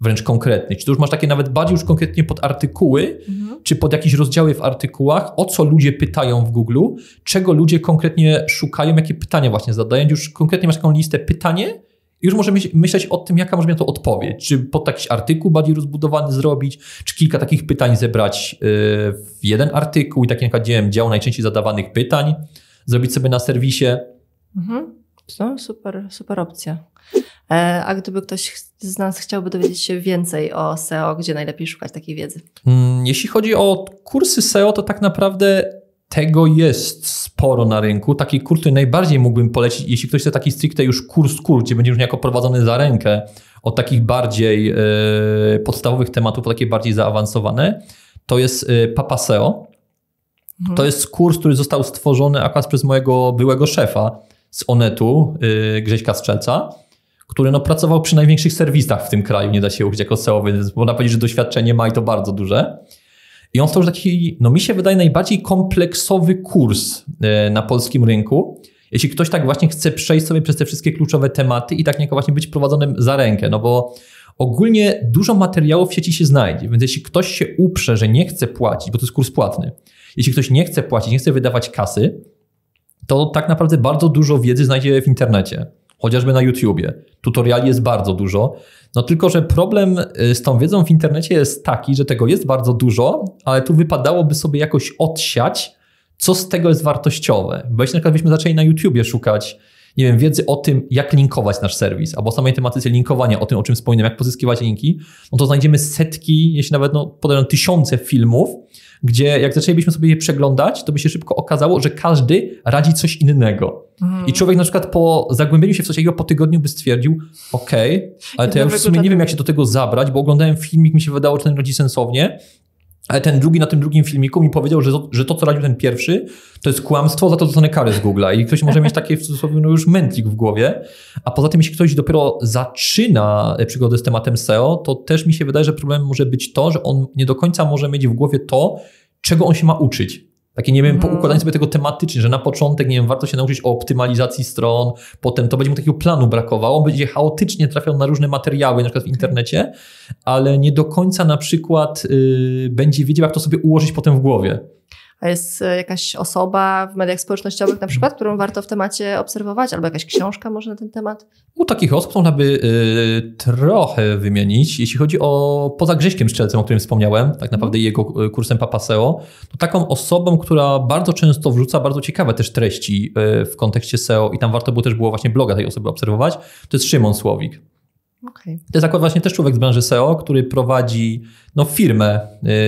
wręcz konkretnych. Czy to już masz takie nawet bardziej już konkretnie pod artykuły, mhm. czy pod jakieś rozdziały w artykułach, o co ludzie pytają w Google, czego ludzie konkretnie szukają, jakie pytania właśnie zadają. Już konkretnie masz taką listę pytanie, już możemy myśleć o tym, jaka może mieć to odpowiedź. Czy pod jakiś artykuł bardziej rozbudowany zrobić, czy kilka takich pytań zebrać y, w jeden artykuł i taki na przykład dział najczęściej zadawanych pytań zrobić sobie na serwisie. Mhm. No, super, super opcja. E, a gdyby ktoś z nas chciałby dowiedzieć się więcej o SEO, gdzie najlepiej szukać takiej wiedzy? Mm, jeśli chodzi o kursy SEO, to tak naprawdę tego jest sporo na rynku. Taki kurs, który najbardziej mógłbym polecić, jeśli ktoś chce taki stricte już kurs, kurs, gdzie będzie już niejako prowadzony za rękę od takich bardziej e, podstawowych tematów, po takie bardziej zaawansowane, to jest e, Papa SEO. Mhm. To jest kurs, który został stworzony akurat przez mojego byłego szefa z Onetu, e, Grześka Strzelca który no, pracował przy największych serwisach w tym kraju, nie da się użyć jako SEO, więc można powiedzieć, że doświadczenie ma i to bardzo duże. I on stworzył taki, no mi się wydaje, najbardziej kompleksowy kurs e, na polskim rynku. Jeśli ktoś tak właśnie chce przejść sobie przez te wszystkie kluczowe tematy i tak niejako właśnie być prowadzonym za rękę, no bo ogólnie dużo materiałów w sieci się znajdzie, więc jeśli ktoś się uprze, że nie chce płacić, bo to jest kurs płatny, jeśli ktoś nie chce płacić, nie chce wydawać kasy, to tak naprawdę bardzo dużo wiedzy znajdzie w internecie chociażby na YouTubie. Tutoriali jest bardzo dużo. No tylko, że problem y, z tą wiedzą w internecie jest taki, że tego jest bardzo dużo, ale tu wypadałoby sobie jakoś odsiać, co z tego jest wartościowe. Bo jeśli na przykład byśmy zaczęli na YouTubie szukać nie wiem, wiedzy o tym, jak linkować nasz serwis, albo o samej tematyce linkowania, o tym, o czym wspominam, jak pozyskiwać linki, no to znajdziemy setki, jeśli nawet no, podejrzewam tysiące filmów, gdzie jak zaczęlibyśmy sobie je przeglądać, to by się szybko okazało, że każdy radzi coś innego. Mhm. I człowiek na przykład po zagłębieniu się w coś takiego po tygodniu by stwierdził, okej, okay, ale to ja już w sumie nie wiem, jak się do tego zabrać, bo oglądałem filmik, mi się wydało, że ten radzi sensownie, ale ten drugi na tym drugim filmiku mi powiedział, że że to, co radził ten pierwszy, to jest kłamstwo, za to dostanę karę z Google'a. I ktoś może mieć taki w cudzysłowie no już mętlik w głowie. A poza tym, jeśli ktoś dopiero zaczyna przygodę z tematem SEO, to też mi się wydaje, że problemem może być to, że on nie do końca może mieć w głowie to, czego on się ma uczyć. Takie, nie wiem, mm. poukładanie sobie tego tematycznie, że na początek, nie wiem, warto się nauczyć o optymalizacji stron, potem to będzie mu takiego planu brakowało, będzie chaotycznie trafiał na różne materiały, na przykład w internecie, ale nie do końca na przykład yy, będzie wiedział, jak to sobie ułożyć potem w głowie. A jest e, jakaś osoba w mediach społecznościowych na przykład, którą warto w temacie obserwować, albo jakaś książka może na ten temat? U takich osób można by y, trochę wymienić. Jeśli chodzi o, poza Grześkiem Szczelcem, o którym wspomniałem, tak naprawdę jego e, kursem Papaseo, to taką osobą, która bardzo często wrzuca bardzo ciekawe też treści w kontekście SEO i tam warto było też było właśnie bloga tej osoby obserwować, to jest Szymon Słowik. Okay. To jest akurat właśnie też człowiek z branży SEO, który prowadzi no, firmę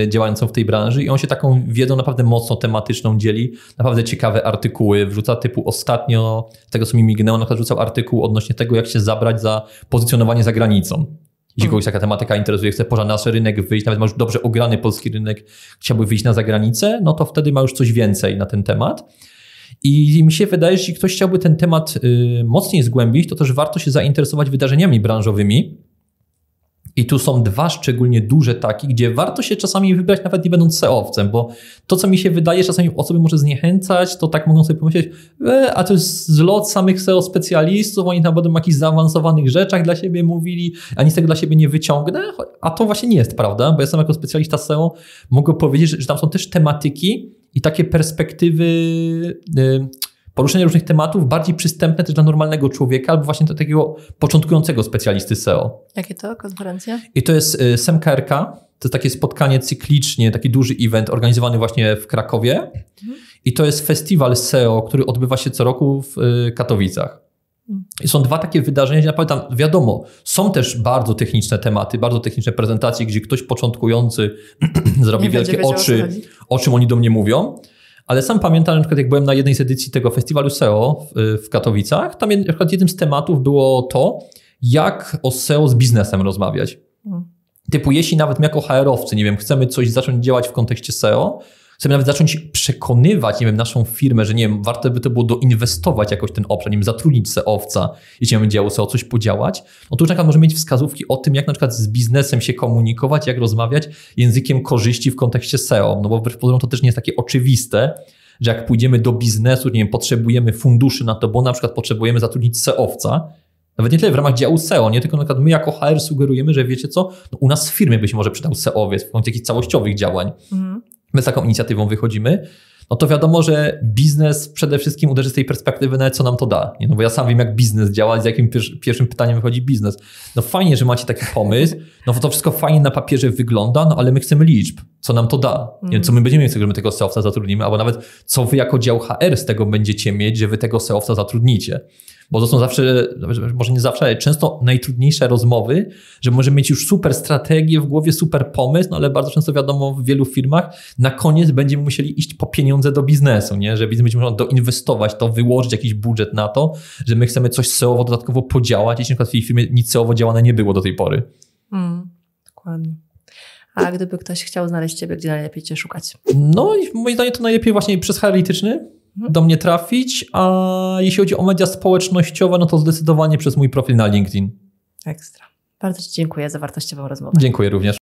y, działającą w tej branży i on się taką wiedzą naprawdę mocno tematyczną dzieli. Naprawdę ciekawe artykuły wrzuca typu ostatnio, tego co mi mignęło, na przykład wrzucał artykuł odnośnie tego, jak się zabrać za pozycjonowanie za granicą. Jeśli hmm. kogoś taka tematyka interesuje, chce poza nasz rynek wyjść, nawet ma już dobrze ograny polski rynek, chciałby wyjść na zagranicę, no to wtedy ma już coś więcej na ten temat. I mi się wydaje, że jeśli ktoś chciałby ten temat y, mocniej zgłębić, to też warto się zainteresować wydarzeniami branżowymi. I tu są dwa szczególnie duże takie, gdzie warto się czasami wybrać, nawet nie będąc SEO-owcem, bo to, co mi się wydaje, czasami osoby może zniechęcać, to tak mogą sobie pomyśleć, e, a to jest zlot samych SEO specjalistów, oni tam będą o jakichś zaawansowanych rzeczach dla siebie mówili, a nic tego dla siebie nie wyciągnę, a to właśnie nie jest prawda, bo ja sam jako specjalista SEO mogę powiedzieć, że tam są też tematyki, i takie perspektywy y, poruszenia różnych tematów bardziej przystępne też dla normalnego człowieka albo właśnie do takiego początkującego specjalisty SEO. Jakie to konferencja? I to jest y, SEMKRK, to jest takie spotkanie cyklicznie, taki duży event organizowany właśnie w Krakowie. Mhm. I to jest festiwal SEO, który odbywa się co roku w y, Katowicach. Są dwa takie wydarzenia, ja pamiętam, wiadomo, są też bardzo techniczne tematy, bardzo techniczne prezentacje, gdzie ktoś początkujący zrobi wielkie oczy, o czym oni do mnie mówią. Ale sam pamiętam, na przykład jak byłem na jednej z edycji tego festiwalu SEO w, Katowicach, tam na przykład jednym z tematów było to, jak o SEO z biznesem rozmawiać. Hmm. Typu, jeśli nawet my jako HR-owcy, nie wiem, chcemy coś zacząć działać w kontekście SEO, chcemy nawet zacząć przekonywać, nie wiem, naszą firmę, że nie wiem, warto by to było doinwestować jakoś ten obszar, nie wiem, zatrudnić SEOwca, jeśli mamy działo SEO, coś podziałać, no to już na przykład możemy mieć wskazówki o tym, jak na przykład z biznesem się komunikować, jak rozmawiać językiem korzyści w kontekście SEO, no bo wbrew pozorom to też nie jest takie oczywiste, że jak pójdziemy do biznesu, nie wiem, potrzebujemy funduszy na to, bo na przykład potrzebujemy zatrudnić SEOwca, nawet nie tyle w ramach działu SEO, nie tylko na przykład my jako HR sugerujemy, że wiecie co, no u nas w firmie by może przydał SEOwiec w kontekście jakichś całościowych działań. Mhm my z taką inicjatywą wychodzimy, no to wiadomo, że biznes przede wszystkim uderzy z tej perspektywy, nawet co nam to da. Nie? No bo ja sam wiem, jak biznes działa, z jakim pierwszym pytaniem wychodzi biznes. No fajnie, że macie taki pomysł, no to wszystko fajnie na papierze wygląda, no ale my chcemy liczb, co nam to da. Nie co my będziemy mieć, że my tego SEOwca zatrudnimy, albo nawet co wy jako dział HR z tego będziecie mieć, że wy tego SEOwca zatrudnicie. Bo to są zawsze, może nie zawsze, ale często najtrudniejsze rozmowy, że możemy mieć już super strategię w głowie, super pomysł, no ale bardzo często wiadomo w wielu firmach, na koniec będziemy musieli iść po pieniądze do biznesu, nie? że biznes będzie musiał doinwestować to, wyłożyć jakiś budżet na to, że my chcemy coś SEO dodatkowo podziałać, jeśli na przykład w tej firmie nic SEO działane nie było do tej pory. Mm, dokładnie. A gdyby ktoś chciał znaleźć Ciebie, gdzie najlepiej Cię szukać? No i moim zdaniem to najlepiej właśnie przez mhm. Do mnie trafić, a jeśli chodzi o media społecznościowe, no to zdecydowanie przez mój profil na LinkedIn. Ekstra. Bardzo Ci dziękuję za wartościową rozmowę. Dziękuję również.